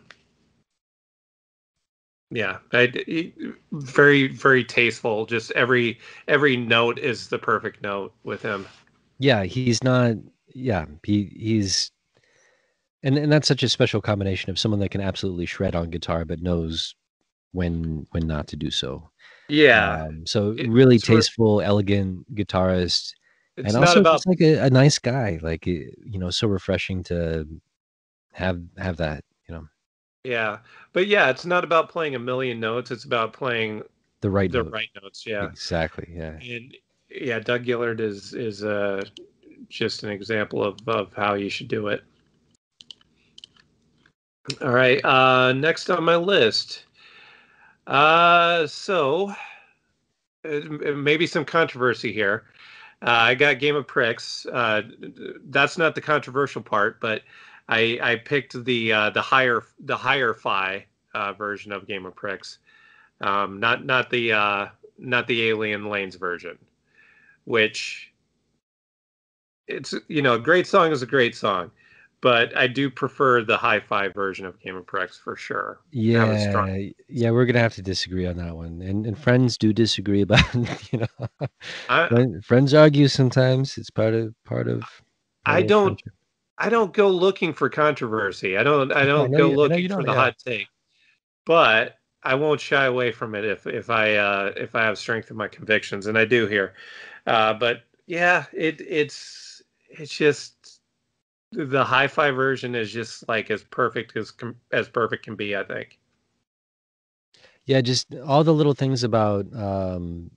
Speaker 1: yeah, I, he- very very tasteful. Just every every note is the perfect note with him.
Speaker 2: yeah he's not yeah he he's and and that's such a special combination of someone that can absolutely shred on guitar but knows when when not to do so
Speaker 1: Yeah,
Speaker 2: um, so
Speaker 1: it-
Speaker 2: really
Speaker 1: sort of-
Speaker 2: tasteful elegant guitarist
Speaker 1: it's
Speaker 2: and
Speaker 1: not
Speaker 2: also
Speaker 1: about
Speaker 2: just like a, a nice guy like eh, you know so refreshing to have have that you know
Speaker 1: yeah, but yeah, it's not about playing a million notes. It's about playing
Speaker 2: the right
Speaker 1: the
Speaker 2: note.
Speaker 1: right notes. Yeah.
Speaker 2: exactly yeah
Speaker 1: And yeah, Doug Gillard is is uh, just an example of, of how you should do it. All right, uh, next on my list. Uh, so uh, maybe some controversy here. Uh, I got Game of Pricks. Uh, that's not the controversial part, but I I picked the uh, the higher the higher fi uh, version of Game of Pricks, um, not not the uh, not the Alien Lanes version, which it's you know a great song is a great song, but I do prefer the hi-fi version of Game of Pricks for sure.
Speaker 2: Yeah
Speaker 1: strong.
Speaker 2: yeah we're gonna have to disagree on that one and and friends do disagree about you know
Speaker 1: I
Speaker 2: friends argue sometimes. It's part of part of.
Speaker 1: I don't
Speaker 2: friendship.
Speaker 1: I don't go looking for controversy. I don't I don't
Speaker 2: know
Speaker 1: go
Speaker 2: you-
Speaker 1: looking for
Speaker 2: don't,
Speaker 1: the
Speaker 2: yeah.
Speaker 1: hot take, but I won't shy away from it if if I uh, if I have strength in my convictions, and I do here. Uh, but yeah, it it's it's just the hi-fi version is just like as perfect as as perfect can be. I think.
Speaker 2: Yeah, just all the little things about um,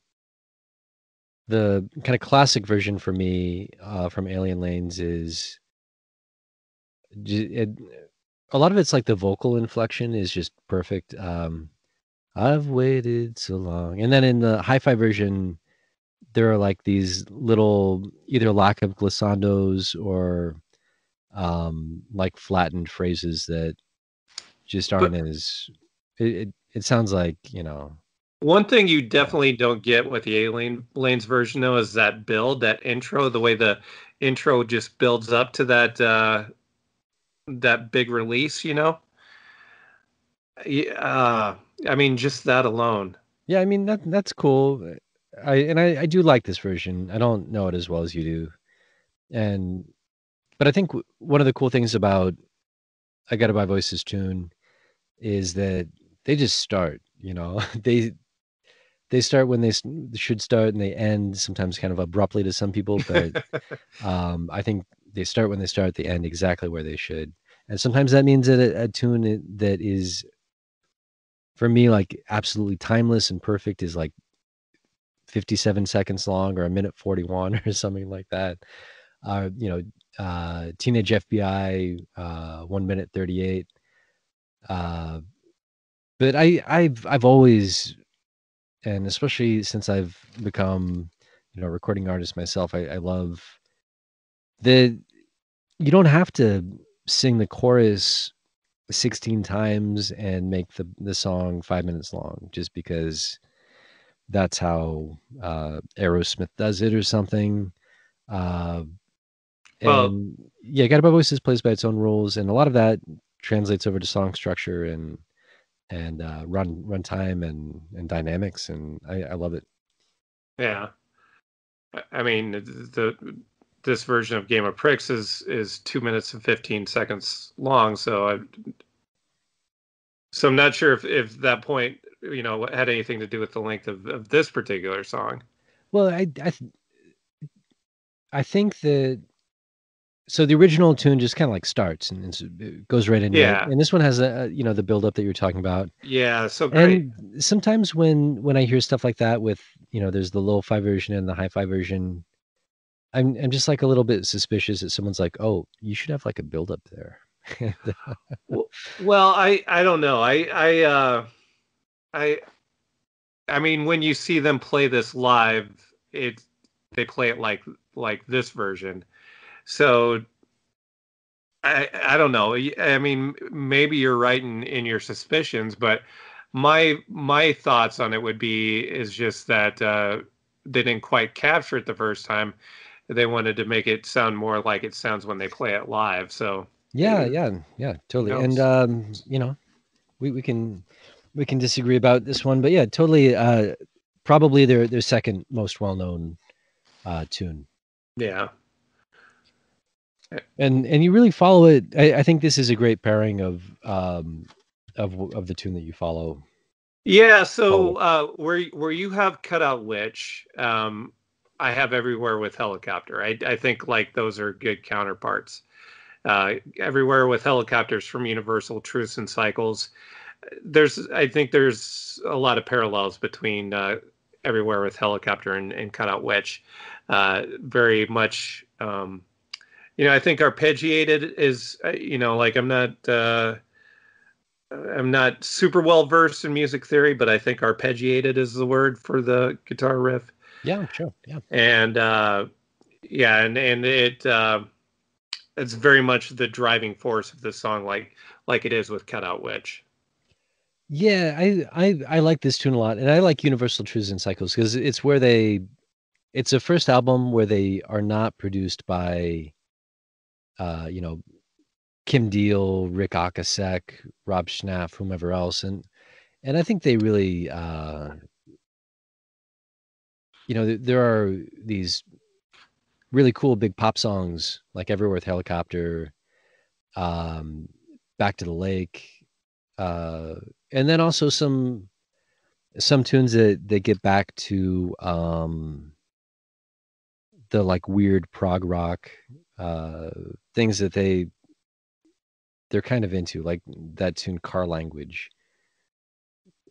Speaker 2: the kind of classic version for me uh, from Alien Lanes is it, a lot of it's like the vocal inflection is just perfect. Um, I've waited so long, and then in the hi-fi version, there are like these little either lack of glissandos or um, like flattened phrases that just aren't but, as. It, it it sounds like you know
Speaker 1: one thing you definitely don't get with the Alien Lanes version though is that build, that intro, the way the intro just builds up to that uh that big release, you know? Yeah, uh, I mean just that alone.
Speaker 2: Yeah, I mean that that's cool. I and I, I do like this version. I don't know it as well as you do. And but I think one of the cool things about I Guided by Voices tune is that they just start, you know. they they start when they should start and they end sometimes kind of abruptly to some people but um, i think they start when they start they end exactly where they should and sometimes that means that a, a tune that is for me like absolutely timeless and perfect is like 57 seconds long or a minute 41 or something like that uh, you know uh, teenage fbi uh, 1 minute 38 uh, but i i've i've always and especially since I've become, you know, recording artist myself, I, I love the. You don't have to sing the chorus 16 times and make the the song five minutes long just because that's how uh, Aerosmith does it or something. Uh, and well, yeah, Guided by Voices plays by its own rules, and a lot of that translates over to song structure and and uh, run run time and and dynamics, and I, I love it.
Speaker 1: Yeah, I mean the this version of Game of Pricks is is two minutes and fifteen seconds long, so I so I'm not sure if if that point you know had anything to do with the length of, of this particular song.
Speaker 2: Well, I I, I think that so the original tune just kind of like starts and it goes right into
Speaker 1: yeah.
Speaker 2: it. And this one has a you know the build up that you're talking about.
Speaker 1: Yeah, so great.
Speaker 2: And sometimes when when I hear stuff like that with you know there's the low fi version and the hi fi version, I'm I'm just like a little bit suspicious that someone's like, oh, you should have like a build up there.
Speaker 1: well, I I don't know. I I uh I I mean when you see them play this live, it they play it like like this version so I I don't know. I mean, maybe you're right in in your suspicions, but my my thoughts on it would be is just that uh, they didn't quite capture it the first time. They wanted to make it sound more like it sounds when they play it live. So
Speaker 2: yeah, yeah, yeah, totally. And um, you know, we, we can we can disagree about this one, but yeah, totally. Uh, probably their their second most well known uh, tune.
Speaker 1: Yeah,
Speaker 2: and and you really follow it. I, I think this is a great pairing of um of of the tune that you follow.
Speaker 1: Yeah. So uh, where where you have cutout witch, um, I have everywhere with helicopter. I I think like those are good counterparts. Uh, everywhere with helicopters from Universal Truths and Cycles. There's I think there's a lot of parallels between uh, everywhere with helicopter and, and cutout witch. Uh, very much. Um, you know, I think arpeggiated is, uh, you know, like I'm not, uh, I'm not super well versed in music theory, but I think arpeggiated is the word for the guitar riff.
Speaker 2: Yeah, sure. Yeah.
Speaker 1: And uh, yeah, and and it uh, it's very much the driving force of the song, like like it is with Cutout Witch.
Speaker 2: Yeah, I I I like this tune a lot, and I like Universal Truths and Cycles because it's where they, it's a first album where they are not produced by uh, you know, Kim Deal, Ric Ocasek, Rob Schnapf, whomever else, and and I think they really, uh, you know, there are these really cool big pop songs like "Everywhere with Helicopter," um, "Back to the Lake," uh, and then also some some tunes that that get back to um, the like weird prog rock uh, things that they they're kind of into, like that tune "Car Language"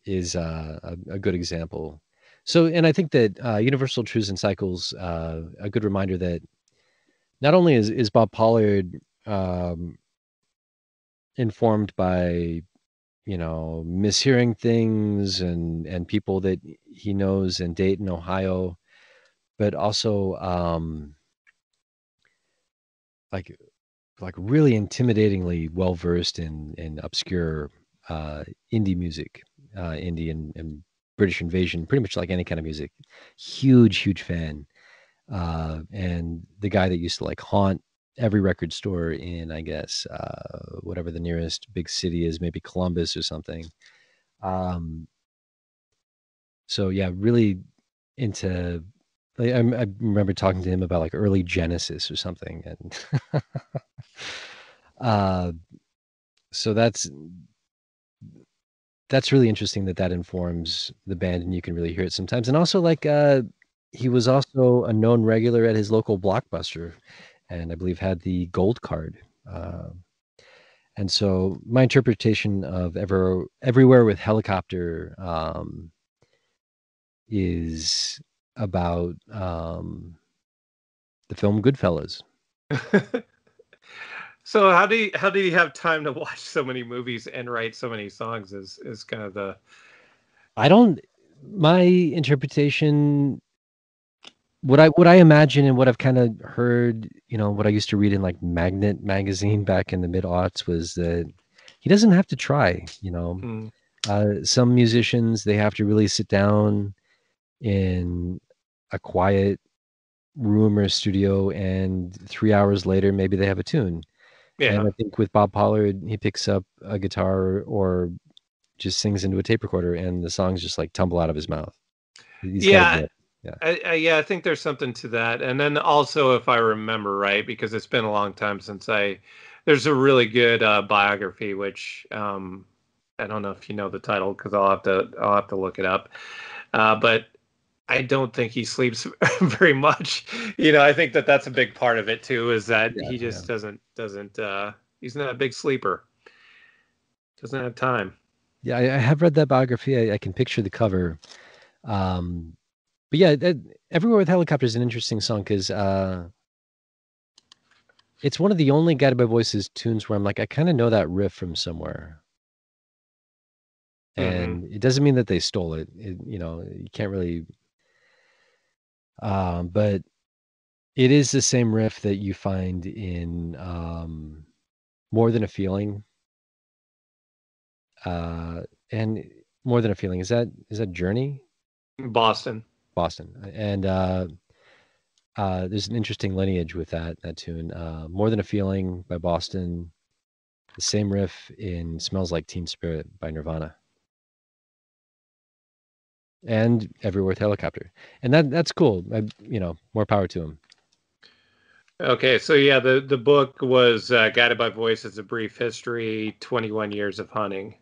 Speaker 2: is uh, a, a good example. So, and I think that uh, Universal Truths and Cycles, uh, a good reminder that not only is, is Bob Pollard um, informed by, you know, mishearing things and and people that he knows in Dayton, Ohio, but also um, like like really intimidatingly well versed in in obscure uh, indie music, uh, indie and, and British Invasion, pretty much like any kind of music. Huge, huge fan. Uh, and the guy that used to like haunt every record store in, I guess, uh, whatever the nearest big city is, maybe Columbus or something. Um, so yeah, really into. Like, I, I remember talking to him about like early Genesis or something, and uh, so that's that's really interesting that that informs the band and you can really hear it sometimes. And also like uh he was also a known regular at his local blockbuster and i believe had the gold card uh, and so my interpretation of ever everywhere with helicopter um, is about um, the film goodfellas
Speaker 1: So how do you how do you have time to watch so many movies and write so many songs? Is is kind of the
Speaker 2: I don't my interpretation what I what I imagine and what I've kind of heard, you know, what I used to read in like Magnet magazine back in the mid aughts was that he doesn't have to try, you know. Mm. Uh, some musicians they have to really sit down in a quiet room or studio and three hours later maybe they have a tune yeah. And I think with Bob Pollard, he picks up a guitar or just sings into a tape recorder, and the songs just like tumble out of his mouth.
Speaker 1: He's yeah. Yeah. I, I, yeah, I think there's something to that. And then also, if I remember right, because it's been a long time since I, there's a really good uh, biography, which um, I don't know if you know the title because I'll have to I'll have to look it up. Uh, but I don't think he sleeps very much. You know, I think that that's a big part of it too. Is that yeah, he just yeah. doesn't doesn't uh, he's not a big sleeper. Doesn't have time.
Speaker 2: Yeah, I, I have read that biography. I, I, can picture the cover. Um, but yeah, that, everywhere with helicopters is an interesting song because uh, it's one of the only Guided by Voices tunes where I'm like, I kind of know that riff from somewhere. Mm-hmm. And mm-hmm. it doesn't mean that they stole it. it. You know, you can't really um, but it is the same riff that you find in um, More Than a Feeling. Uh, and More Than a Feeling is that is that Journey?
Speaker 1: Boston.
Speaker 2: Boston. And uh, uh, there's an interesting lineage with that that tune. Uh, More Than a Feeling by Boston. The same riff in Smells Like Teen Spirit by Nirvana and everywhere with helicopter. And that that's cool. I, you know more power to him
Speaker 1: okay so yeah the the book was uh, guided by voices a brief history 21 years of hunting.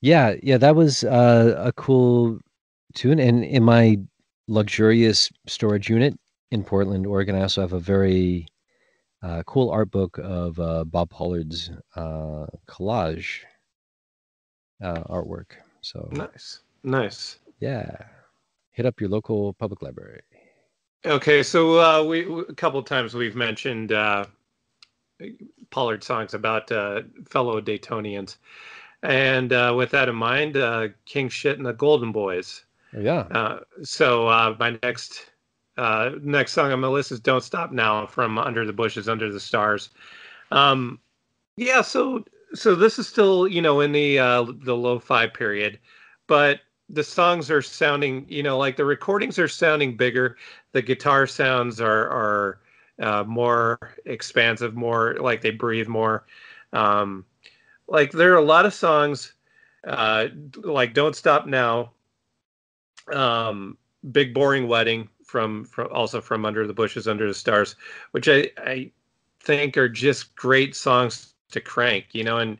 Speaker 2: Yeah yeah that was uh, a cool tune. And in my luxurious storage unit in portland oregon i also have a very uh, cool art book of uh, bob pollard's uh, collage uh, artwork so
Speaker 1: nice, nice.
Speaker 2: Yeah, hit up your local public library.
Speaker 1: Okay, so uh, we a couple times we've mentioned uh, Pollard songs about uh, fellow Daytonians, and uh, with that in mind, uh, King Shit and the Golden Boys.
Speaker 2: Oh, yeah.
Speaker 1: Uh, so uh, my next uh, next song on my list is "Don't Stop Now" from Under the Bushes, Under the Stars. Um, yeah, so so this is still you know in the uh, the lo-fi period, but the songs are sounding you know like the recordings are sounding bigger. The guitar sounds are are uh, more expansive, more like they breathe more. Um, like there are a lot of songs uh, like "Don't Stop Now," um, "Big Boring Wedding" from from also from Under the Bushes, Under the Stars, which I I think are just great songs to crank, you know, and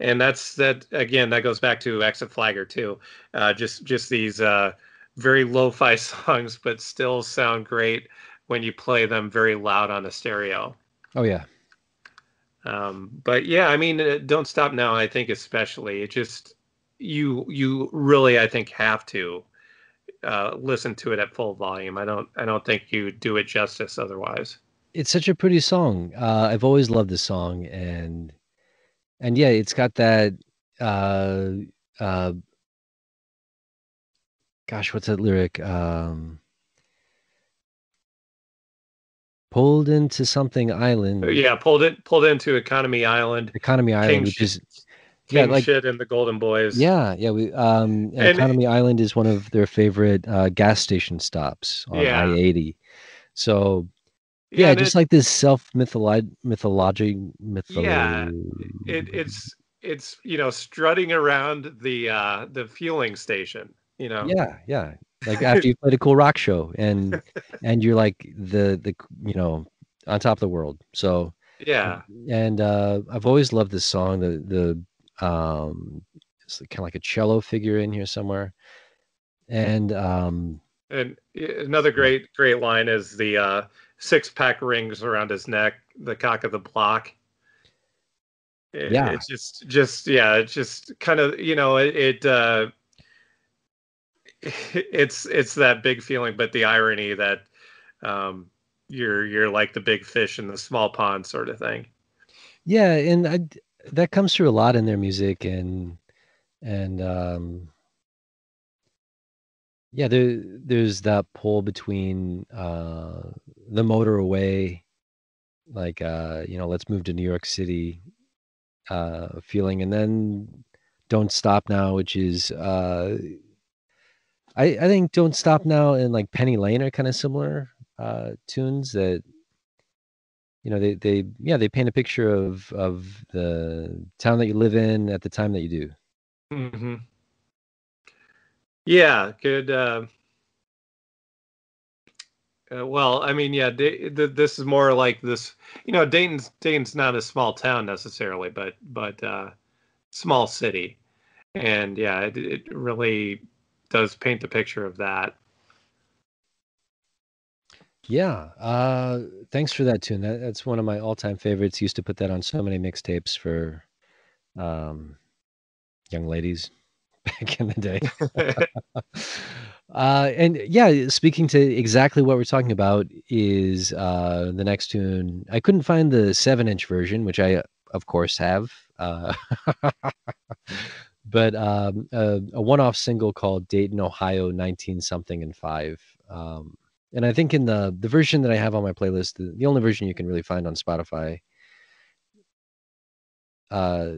Speaker 1: and that's that again. That goes back to Exit Flagger too. Uh, just just these uh, very lo-fi songs, but still sound great when you play them very loud on a stereo.
Speaker 2: Oh yeah.
Speaker 1: Um, but yeah, I mean, uh, don't stop now. I think especially it just you you really I think have to uh, listen to it at full volume. I don't I don't think you do it justice otherwise.
Speaker 2: It's such a pretty song. Uh, I've always loved this song, and and yeah, it's got that. Uh, uh, gosh, what's that lyric? Um, pulled into something island.
Speaker 1: Yeah, pulled it pulled into Economy Island.
Speaker 2: Economy Island,
Speaker 1: King
Speaker 2: which is
Speaker 1: King
Speaker 2: yeah, like
Speaker 1: shit and the Golden Boys.
Speaker 2: yeah, yeah. We um,
Speaker 1: And-
Speaker 2: Economy Island is one of their favorite uh, gas station stops on
Speaker 1: Yeah.
Speaker 2: I eighty. So yeah,
Speaker 1: and
Speaker 2: just
Speaker 1: it,
Speaker 2: like this self mythology mythology mytholo-
Speaker 1: Yeah, it, it's it's you know strutting around the uh the fueling station. You know.
Speaker 2: yeah, yeah. Like after you played a cool rock show and and you're like the the you know on top of the world. So
Speaker 1: Yeah.
Speaker 2: and uh, I've always loved this song. The the um, it's kind of like a cello figure in here somewhere, and um,
Speaker 1: And another great great line is the uh six pack rings around his neck, the cock of the block. It-
Speaker 2: Yeah.
Speaker 1: It's just just yeah, it's just kind of, you know, it, it uh it's it's that big feeling, but the irony that um you're you're like the big fish in the small pond sort of thing.
Speaker 2: yeah, and I, that comes through a lot in their music, and and um, yeah, there there's that pull between uh, the motor away, like uh, you know, let's move to New York City, uh, feeling, and then don't stop now, which is uh, I I think don't stop now and like Penny Lane are kind of similar uh, tunes that you know they they yeah they paint a picture of of the town that you live in at the time that you do.
Speaker 1: hmm Yeah, good. Uh, uh, well, I mean, yeah, this is more like this. You know, Dayton's Dayton's not a small town necessarily, but but uh, small city, and yeah, it, it really does paint the picture of that.
Speaker 2: Yeah, uh, thanks for that tune. That, that's one of my all-time favorites. Used to put that on so many mixtapes for um, young ladies back in the day. uh, and yeah, speaking to exactly what we're talking about is uh, the next tune. I couldn't find the seven-inch version, which I, of course, have. Uh, but um, a, a one-off single called Dayton, Ohio, 19 something and five. Um, and I think in the the version that I have on my playlist, the, the only version you can really find on Spotify, uh,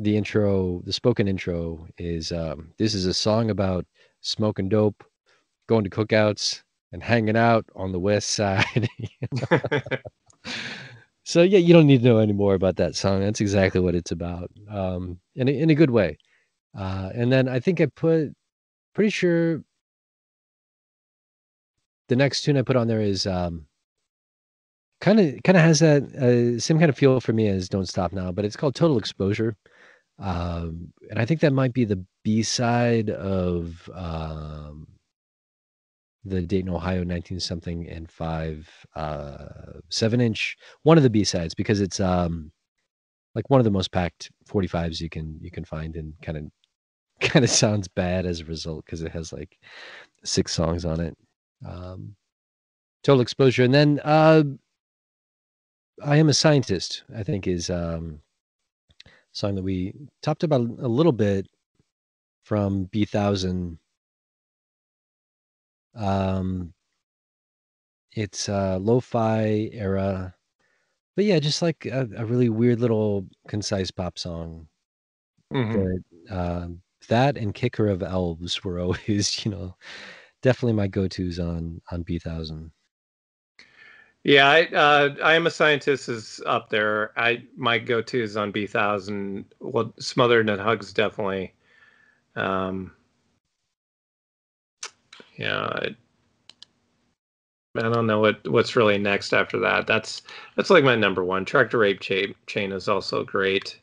Speaker 2: the intro, the spoken intro is um, this is a song about smoking dope, going to cookouts, and hanging out on the west side. so yeah, you don't need to know any more about that song. That's exactly what it's about, um, in a, in a good way. Uh, and then I think I put, pretty sure the next tune I put on there is um kind of kind of has that uh, same kind of feel for me as Don't Stop Now, but it's called Total Exposure. Um and I think that might be the B side of um the Dayton, Ohio 19 something and 5 uh 7 inch one of the B sides because it's um like one of the most packed 45s you can you can find and kind of kind of sounds bad as a result because it has like six songs on it. Um, total exposure and then uh, i am a scientist i think is um, song that we talked about a little bit from Bee Thousand um, it's uh, lo-fi era but yeah just like a, a really weird little concise pop song
Speaker 1: Mhm.
Speaker 2: but um, that and kicker of elves were always you know definitely my go-to's on on Bee Thousand
Speaker 1: Yeah, I, uh, I am a scientist is up there. I my go-to is on Bee Thousand. Well, smothered in hugs definitely. Um, yeah, I, I don't know what what's really next after that. That's that's like my number one. Tractor rape chain chain is also great.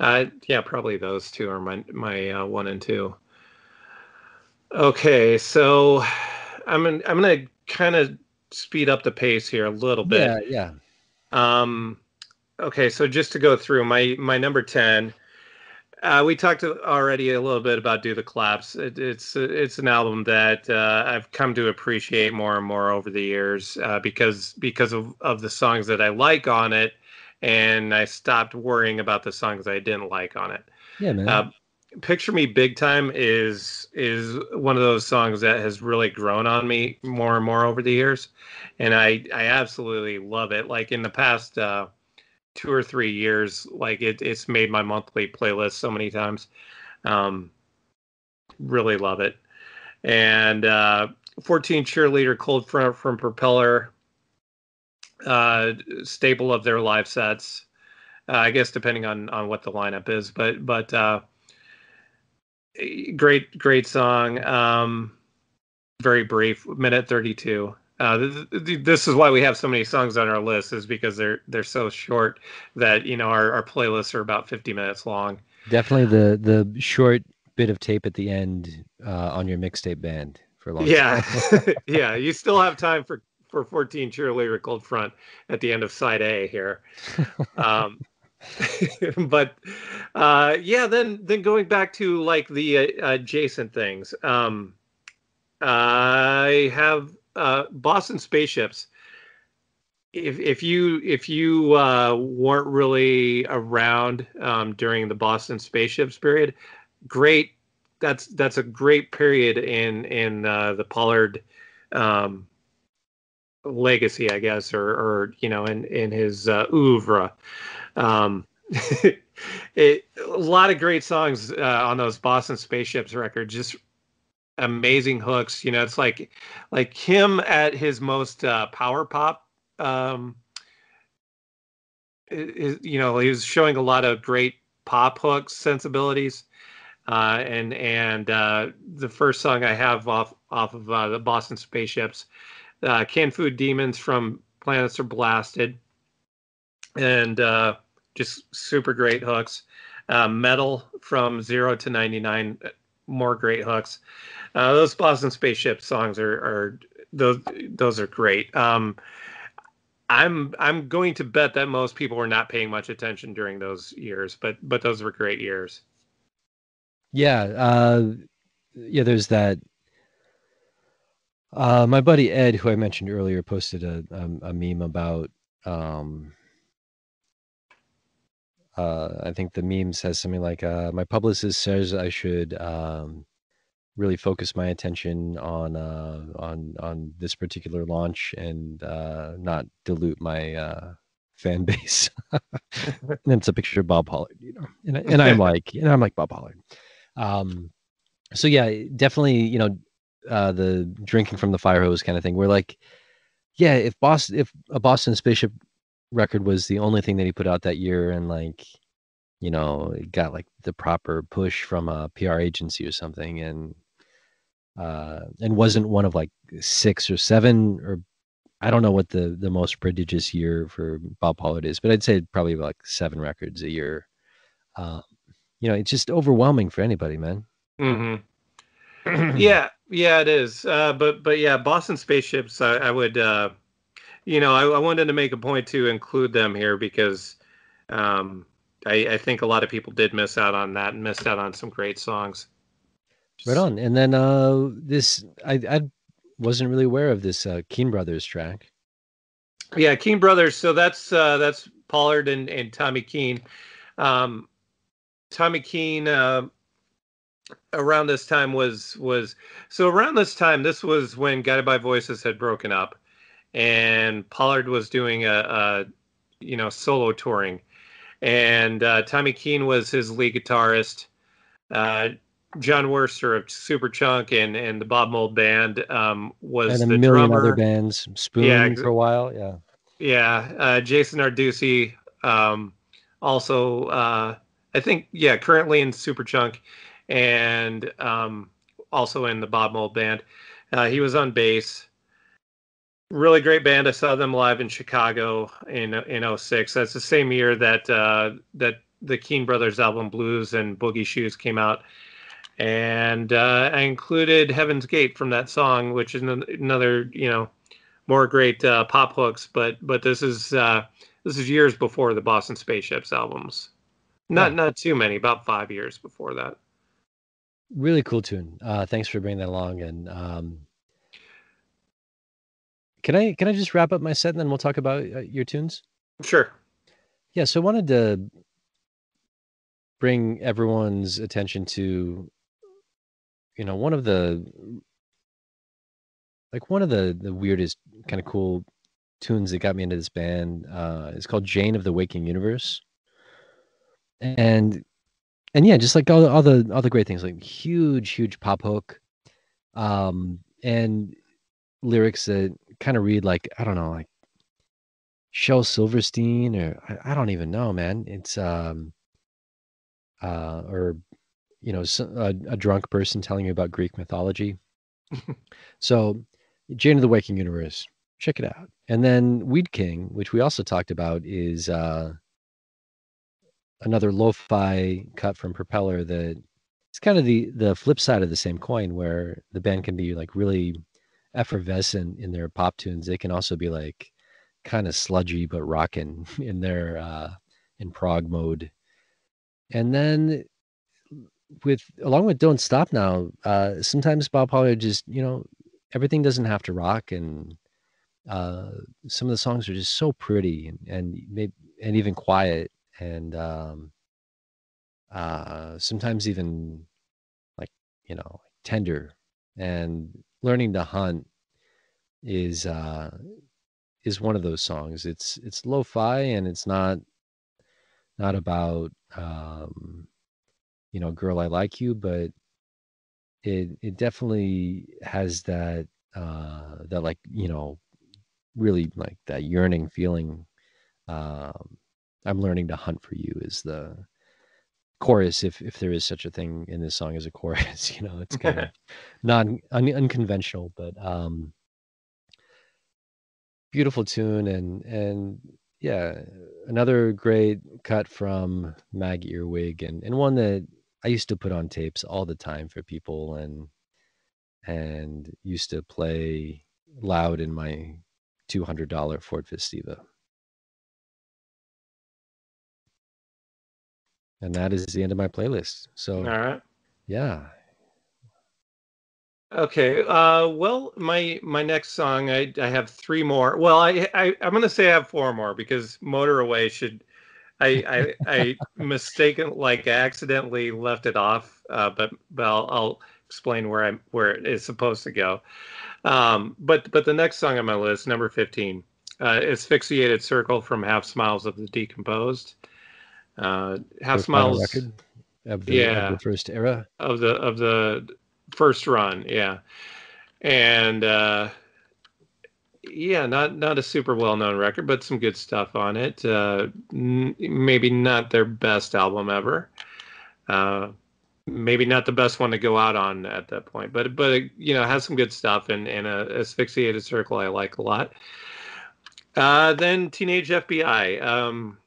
Speaker 1: Uh, yeah, probably those two are my my uh, one and two. Okay, so I'm in, I'm gonna kind of speed up the pace here a little bit.
Speaker 2: yeah yeah
Speaker 1: Um, okay, so just to go through my my number ten, Uh, we talked already a little bit about "Do the Collapse." It, it's it's an album that uh, I've come to appreciate more and more over the years uh, because because of, of the songs that I like on it, and I stopped worrying about the songs I didn't like on it.
Speaker 2: Yeah, man.
Speaker 1: Picture Me Big Time is is one of those songs that has really grown on me more and more over the years, and I I absolutely love it. Like in the past uh, two or three years, like it, it's made my monthly playlist so many times. Um, really love it, and uh, 14 cheerleader cold front from Propeller, uh, staple of their live sets. Uh, I guess depending on on what the lineup is, but but uh, great great song. Um very brief minute 32 uh th- th- this is why we have so many songs on our list is because they're they're so short that you know our, our playlists are about 50 minutes long.
Speaker 2: Definitely the the short bit of tape at the end uh, on your mixtape band for a long
Speaker 1: yeah. yeah you still have time for for 14 cheerleader cold front at the end of side a here. Um but uh, yeah, then then going back to like the uh, adjacent things, um, I have uh, Boston spaceships. If if you if you uh, weren't really around um, during the Boston spaceships period, great. That's that's a great period in in uh, the Pollard um, legacy, I guess, or or you know, in in his uh, oeuvre. Um, it, a lot of great songs uh, on those Boston Spaceships records. Just amazing hooks. You know, it's like like him at his most uh, power pop. Um, is, you know, he was showing a lot of great pop hooks sensibilities. Uh, and and uh, the first song I have off off of uh, the Boston Spaceships, uh, "Canned Food Demons" from Planets Are Blasted, and uh, just super great hooks. Uh, metal from zero to 99, more great hooks. Uh, those Boston Spaceship songs are, are those those are great. Um, I'm I'm going to bet that most people were not paying much attention during those years, but but those were great years.
Speaker 2: Yeah, uh, yeah. There's that. Uh, my buddy Ed, who I mentioned earlier, posted a a, a meme about um, uh, I think the meme says something like, uh, "My publicist says I should um, really focus my attention on uh, on on this particular launch and uh, not dilute my uh, fan base." and it's a picture of Bob Pollard, you know, and, and I'm like, and I'm like Bob Pollard. Um, so yeah, definitely, you know, uh, the drinking from the fire hose kind of thing. We're like, yeah, if Boston, if a Boston spaceship record was the only thing that he put out that year and like you know it got like the proper push from a pr agency or something and uh and wasn't one of like six or seven or i don't know what the the most prodigious year for bob pollard is but i'd say probably like seven records a year. Um you know it's just overwhelming for anybody man.
Speaker 1: Mm-hmm. yeah yeah it is. Uh but but yeah boston spaceships i, I would uh you know, I, I, wanted to make a point to include them here because um, I, I, think a lot of people did miss out on that and missed out on some great songs.
Speaker 2: Right on. And then uh, this, I, I wasn't really aware of this uh, Keene Brothers track.
Speaker 1: Yeah, Keene Brothers. So that's uh, that's Pollard and, and Tommy Keene. Um, Tommy Keene uh, around this time was was so around this time this was when Guided by Voices had broken up and Pollard was doing a, a you know solo touring, and uh, Tommy Keene was his lead guitarist. Uh, Jon Wurster of Superchunk and and the Bob Mould Band um, was
Speaker 2: and
Speaker 1: a
Speaker 2: million
Speaker 1: drummer.
Speaker 2: other bands, Spoon yeah, for a while, yeah.
Speaker 1: Yeah, uh, Jason Narducy, um, also uh, I think yeah, currently in Superchunk, and um, also in the Bob Mould Band. Uh, he was on bass really great band. I saw them live in Chicago in in 06. That's the same year that uh, that the Keene Brothers album Blues and Boogie Shoes came out. And uh, I included Heaven's Gate from that song, which is another, you know, more great uh, pop hooks. But but this is uh, this is years before the Boston Spaceships albums. Not yeah. not too many, about five years before that.
Speaker 2: Really cool tune. Uh, thanks for bringing that along. And um, can I can I just wrap up my set and then we'll talk about uh, your tunes?
Speaker 1: Sure.
Speaker 2: Yeah. So I wanted to bring everyone's attention to, you know, one of the like one of the the weirdest kind of cool tunes that got me into this band uh, is called Jane of the Waking Universe, and and yeah, just like all the all the all the great things, like huge huge pop hook, um, and lyrics that kind of read like I don't know, like Shel Silverstein or I, I don't even know, man. It's um, uh, or you know, a, a drunk person telling you about Greek mythology. so, Jane of the Waking Universe, check it out. And then Weed King, which we also talked about, is uh, another lo-fi cut from Propeller that it's kind of the the flip side of the same coin, where the band can be like really effervescent in their pop tunes. They can also be like kind of sludgy but rocking in their uh, in prog mode. And then with along with Don't Stop Now, uh, sometimes Bob Pollard just you know everything doesn't have to rock and uh, some of the songs are just so pretty and and maybe, and even quiet and um, uh, sometimes even like you know tender and learning to hunt is uh, is one of those songs it's it's lo-fi and it's not not about um, you know girl i like you but it it definitely has that uh that like you know really like that yearning feeling. Um, I'm learning to hunt for you is the chorus, if if there is such a thing in this song as a chorus. You know, it's kind of non un, unconventional, but um, beautiful tune and and yeah, another great cut from Mag Earwig and and one that I used to put on tapes all the time for people and and used to play loud in my $200 Ford Festiva. And that is the end of my playlist. So,
Speaker 1: all right.
Speaker 2: Yeah.
Speaker 1: Okay. Uh, well, my my next song, I I have three more. Well, I, I I'm gonna say I have four more because Motor Away should. I I, I mistaken like accidentally left it off, uh, but but I'll, I'll explain where I'm where it is supposed to go. Um, but but the next song on my list, number fifteen, uh, is "Asphyxiated Circle" from Half Smiles of the Decomposed. Uh, Half Smiles record
Speaker 2: of the, yeah, of the first era
Speaker 1: of the of the first run, yeah, and uh, yeah, not not a super well known record, but some good stuff on it. Uh, n- maybe not their best album ever. Uh, maybe not the best one to go out on at that point, but but you know has some good stuff and and a asphyxiated circle I like a lot. Uh, then teenage FBI. Um,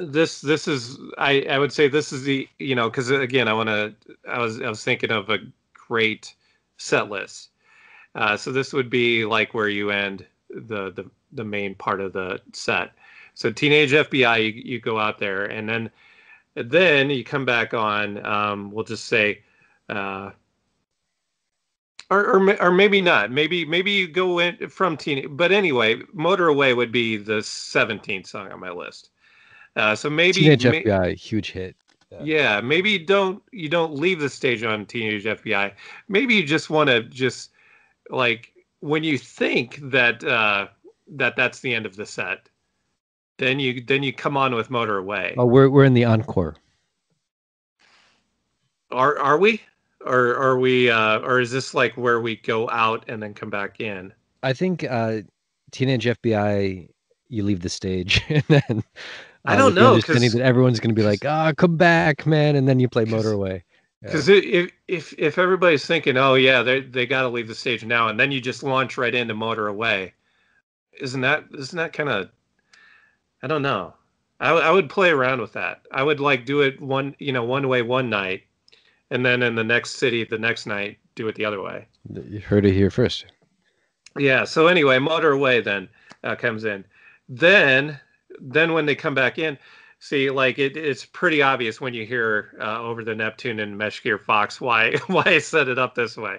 Speaker 1: this this is I I would say this is the you know because again I want to I was I was thinking of a great set list. Uh, so this would be like where you end the the the main part of the set. So teenage FBI, you, you go out there and then then you come back on. Um, we'll just say, uh, or, or or maybe not. Maybe maybe you go in from teen. But anyway, Motor Away would be the 17th song on my list. Uh, so maybe
Speaker 2: Teenage may, FBI, huge hit.
Speaker 1: Yeah. yeah, maybe you don't you don't leave the stage on Teenage FBI. Maybe you just want to just like when you think that uh, that that's the end of the set then you then you come on with Motor Away.
Speaker 2: Oh, we're we're in the encore.
Speaker 1: Are are we? Or are we uh or is this like where we go out and then come back in?
Speaker 2: I think uh Teenage FBI you leave the stage and then
Speaker 1: I don't know
Speaker 2: because that everyone's going to be like, "Ah, oh, come back, man!" And then you play Motor Away.
Speaker 1: Because yeah. if if if everybody's thinking, "Oh yeah, they they got to leave the stage now," and then you just launch right into Motor Away, isn't that isn't that kind of I don't know. I, I would play around with that. I would like do it one, you know, one way one night, and then in the next city the next night do it the other way.
Speaker 2: You heard it here first.
Speaker 1: Yeah. So anyway, Motor Away then uh, comes in. Then, then when they come back in, See, like it, it's pretty obvious when you hear uh, over the Neptune and Mesh Gear Fox why why I set it up this way,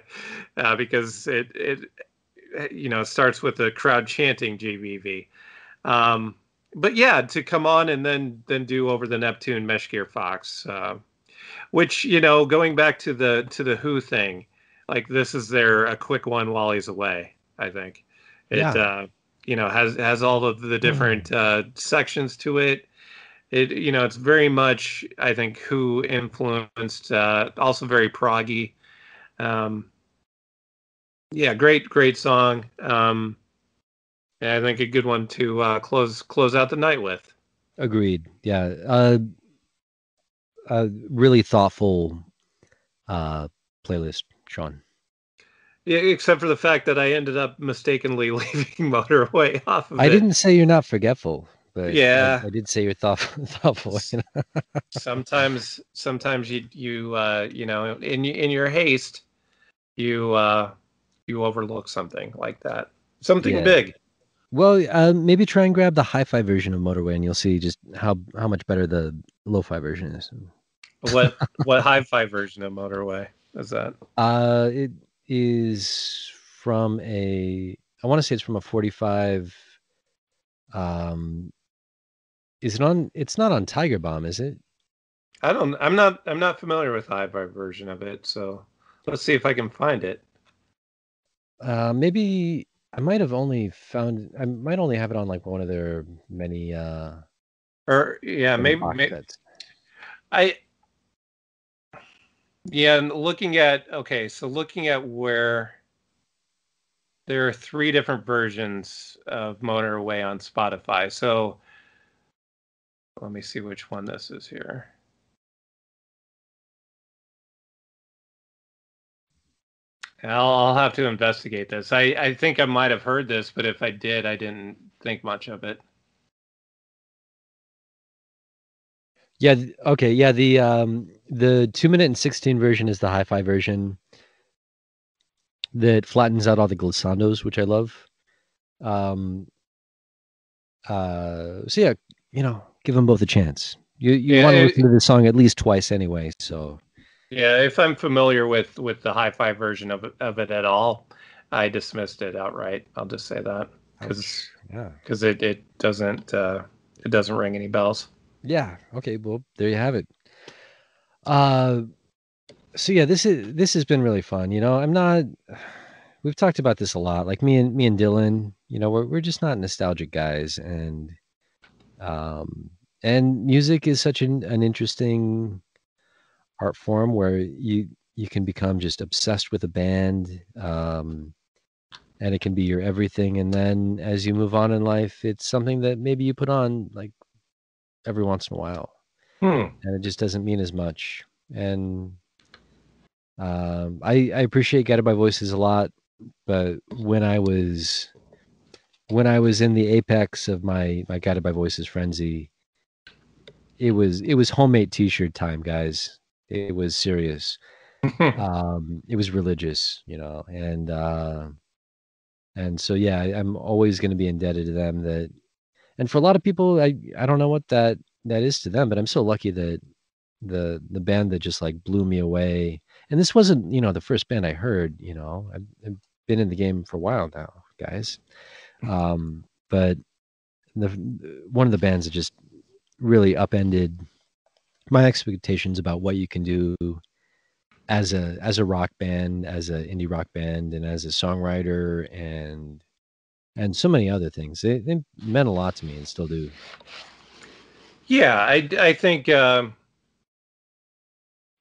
Speaker 1: uh, because it it you know starts with the crowd chanting GBV, um, but yeah, to come on and then then do over the Neptune Mesh Gear Fox, uh, which you know going back to the to the Who thing, like this is their a quick one while he's away. I think it
Speaker 2: Yeah.
Speaker 1: You know has has all of the different uh, sections to it it you know it's very much i think who influenced uh also very proggy um yeah great great song um and i think a good one to uh close close out the night with
Speaker 2: Agreed. Yeah. Uh, a really thoughtful uh, playlist, Sean.
Speaker 1: Yeah, except for the fact that i ended up mistakenly leaving motor away off of it
Speaker 2: I
Speaker 1: it
Speaker 2: didn't say you're not forgetful, but I-
Speaker 1: Yeah.
Speaker 2: I, did say you're thoughtful. thoughtful you know?
Speaker 1: sometimes sometimes you you uh you know in in your haste you uh you overlook something like that something
Speaker 2: Yeah.
Speaker 1: big
Speaker 2: Well, uh, maybe try and grab the hi-fi version of Motor Away, and you'll see just how how much better the lo-fi version is.
Speaker 1: what what hi-fi version of motor away is that
Speaker 2: Uh, it is from a. I want to say it's from a 45. Um, is it on? It's not on Tiger Bomb, is it?
Speaker 1: i don't i'm not i'm not familiar with the hi-fi version of it so let's see if i can find it
Speaker 2: Uh, maybe I might have only found. I might only have it on like one of their many. Uh,
Speaker 1: or yeah maybe, maybe i yeah and looking at okay so looking at where there are three different versions of motor away on spotify so let me see which one this is here I'll, I'll have to investigate this. I, I think I might have heard this, but if I did, I didn't think much of it.
Speaker 2: Yeah. Okay. Yeah. The um the two minute and sixteen version is the hi-fi version that flattens out all the glissandos, which I love. Um. Uh. So yeah, you know, give them both a chance. You you
Speaker 1: Yeah,
Speaker 2: want to listen to the song at least twice anyway. So
Speaker 1: Yeah, if I'm familiar with with the hi-fi version of of it at all, I dismissed it outright. I'll just say that because
Speaker 2: yeah.
Speaker 1: because it it doesn't uh, it doesn't ring any bells.
Speaker 2: Yeah. Okay. Well, there you have it. Uh, so yeah, this is this has been really fun. You know, I'm not. We've talked about this a lot. Like me and me and Dylan, you know, we're we're just not nostalgic guys, and um, and music is such an an interesting art form where you you can become just obsessed with a band. Um, and it can be your everything. And then as you move on in life, it's something that maybe you put on like every once in a while
Speaker 1: Hmm.
Speaker 2: and it just doesn't mean as much. And um, I, I appreciate Guided by Voices a lot, but when I was when I was in the apex of my my Guided by Voices frenzy, it was it was homemade T-shirt time, guys. It was serious. Um, it was religious, you know, and uh, and so yeah, I, I'm always going to be indebted to them. That and for a lot of people, I I don't know what that that is to them, but I'm so lucky that the the band that just like blew me away. And this wasn't, you know, the first band I heard. You know, I've, I've been in the game for a while now, guys. Um, but the one of the bands that just really upended my expectations about what you can do as a as a rock band, as an indie rock band, and as a songwriter, and and so many other things. They, they meant a lot to me and still do.
Speaker 1: Yeah, I I think um,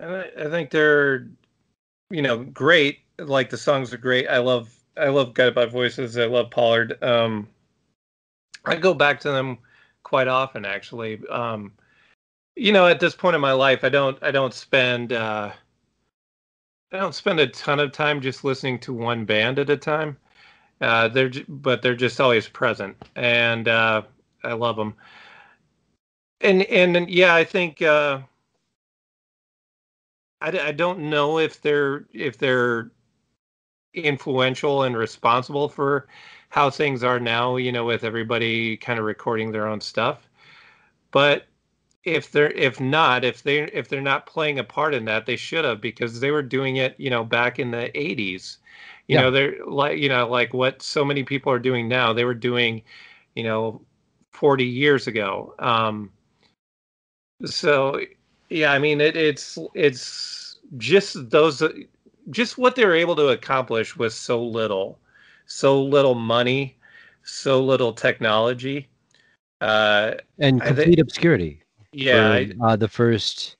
Speaker 1: I, think they're you know great. Like the songs are great. I love I love Guided by Voices. I love Pollard. Um, I go back to them quite often, actually. Um, you know, at this point in my life, I don't I don't spend uh, I don't spend a ton of time just listening to one band at a time. Uh, they're but they're just always present, and uh, I love them. And and yeah, I think uh, I, I don't know if they're if they're influential and responsible for how things are now. You know, with everybody kind of recording their own stuff, but if they're if not if they if they're not playing a part in that they should have because they were doing it you know back in the 80s you yeah. know they're like you know like what so many people are doing now they were doing you know 40 years ago um so yeah i mean it, it's it's just those just what they're able to accomplish with so little so little money so little technology uh
Speaker 2: and complete obscurity
Speaker 1: yeah,
Speaker 2: for, I, uh, the first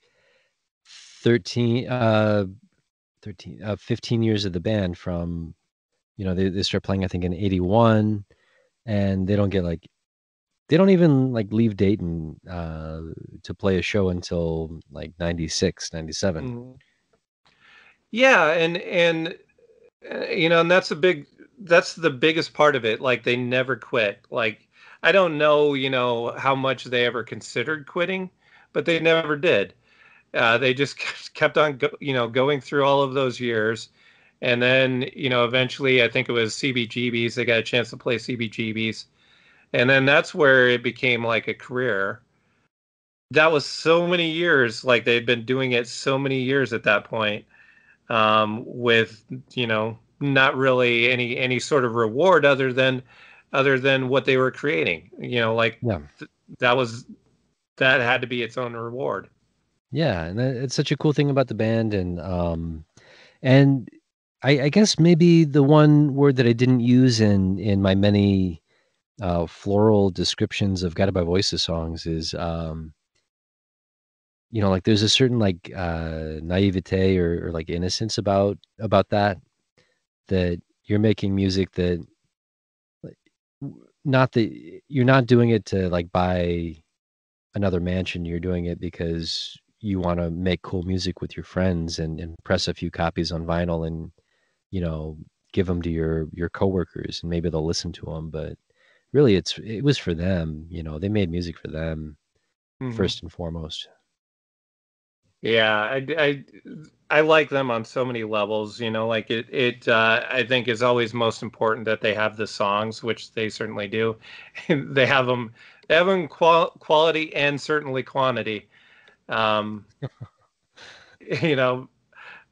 Speaker 2: 13 uh 13 uh 15 years of the band from you know they, they start playing i think in 81 and they don't get like they don't even like leave dayton uh to play a show until like 96 97 mm-hmm.
Speaker 1: yeah and and uh, you know and that's a big that's the biggest part of it like they never quit like I don't know, you know, how much they ever considered quitting, but they never did. Uh, they just kept on, go, you know, going through all of those years, and then, you know, eventually, I think it was CBGBs. They got a chance to play CBGBs, and then that's where it became like a career. That was so many years, like they'd been doing it so many years at that point, um, with you know, not really any any sort of reward other than other than what they were creating. You know, like yeah. th- that was that had to be its own reward.
Speaker 2: Yeah, and it's such a cool thing about the band, and um, and I, I guess maybe the one word that I didn't use in in my many uh, floral descriptions of Guided by Voices songs is um, you know, like there's a certain like uh, naivete or, or like innocence about about that that you're making music that not that you're not doing it to like buy another mansion. You're doing it because you want to make cool music with your friends and, and press a few copies on vinyl and you know give them to your your coworkers and maybe they'll listen to them. But really, it's it was for them. You know, they made music for them mm-hmm. first and foremost.
Speaker 1: Yeah, I, I I like them on so many levels. You know, like it it uh, I think is always most important that they have the songs, which they certainly do. they have them they have them qual- quality and certainly quantity. Um, you know,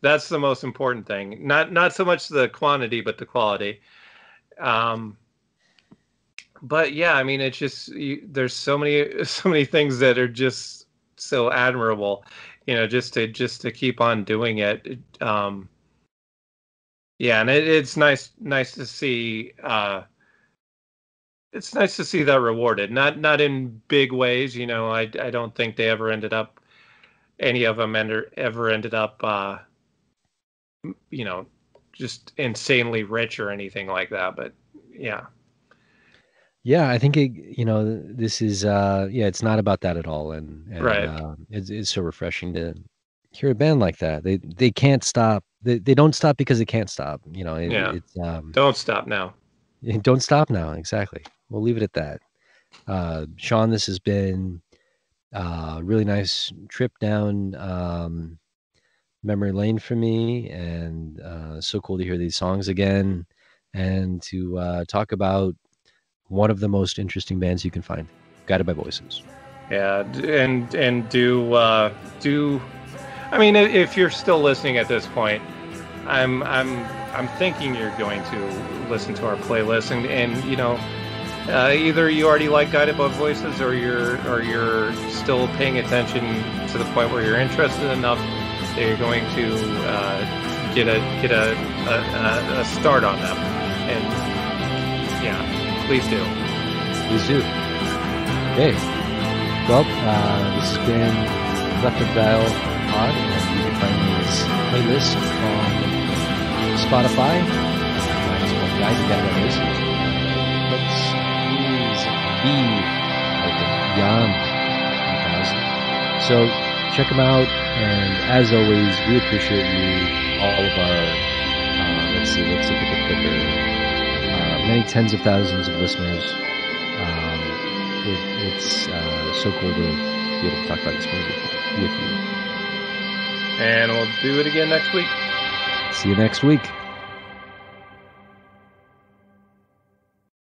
Speaker 1: that's the most important thing. Not not so much the quantity, but the quality. Um, but yeah, I mean, it's just you, there's so many so many things that are just so admirable you know just to just to keep on doing it um yeah and it, it's nice nice to see uh it's nice to see that rewarded not not in big ways you know i i don't think they ever ended up any of them ever ever ended up uh you know just insanely rich or anything like that but yeah
Speaker 2: yeah, I think it, you know this is uh yeah, it's not about that at all, and, and
Speaker 1: right,
Speaker 2: uh, it's it's so refreshing to hear a band like that. They they can't stop. They they don't stop because they can't stop. You know, it,
Speaker 1: yeah.
Speaker 2: It's um,
Speaker 1: don't stop now.
Speaker 2: Don't stop now. Exactly. We'll leave it at that. Uh, Sean, this has been a uh, really nice trip down um, memory lane for me, and uh, so cool to hear these songs again, and to uh, talk about one of the most interesting bands you can find, Guided by Voices.
Speaker 1: Yeah, and and do uh, do. I mean, if you're still listening at this point, I'm I'm I'm thinking you're going to listen to our playlist, and and you know, uh, either you already like Guided by Voices, or you're or you're still paying attention to the point where you're interested enough that you're going to uh, get a get a, a, a start on them, and yeah. Please do.
Speaker 2: Please do. Okay. Well, uh, this has been Electric Dial Pod, and you can find this playlist on Spotify. Might as well guide that list. Let's use B beyond 2000. So check them out, and as always, we appreciate you, all of our. Uh, let's see. Let's look at the clicker many tens of thousands of listeners. Um, it, it's uh, so cool to be able to talk about this music with you.
Speaker 1: And we'll do it again next week.
Speaker 2: See you next week.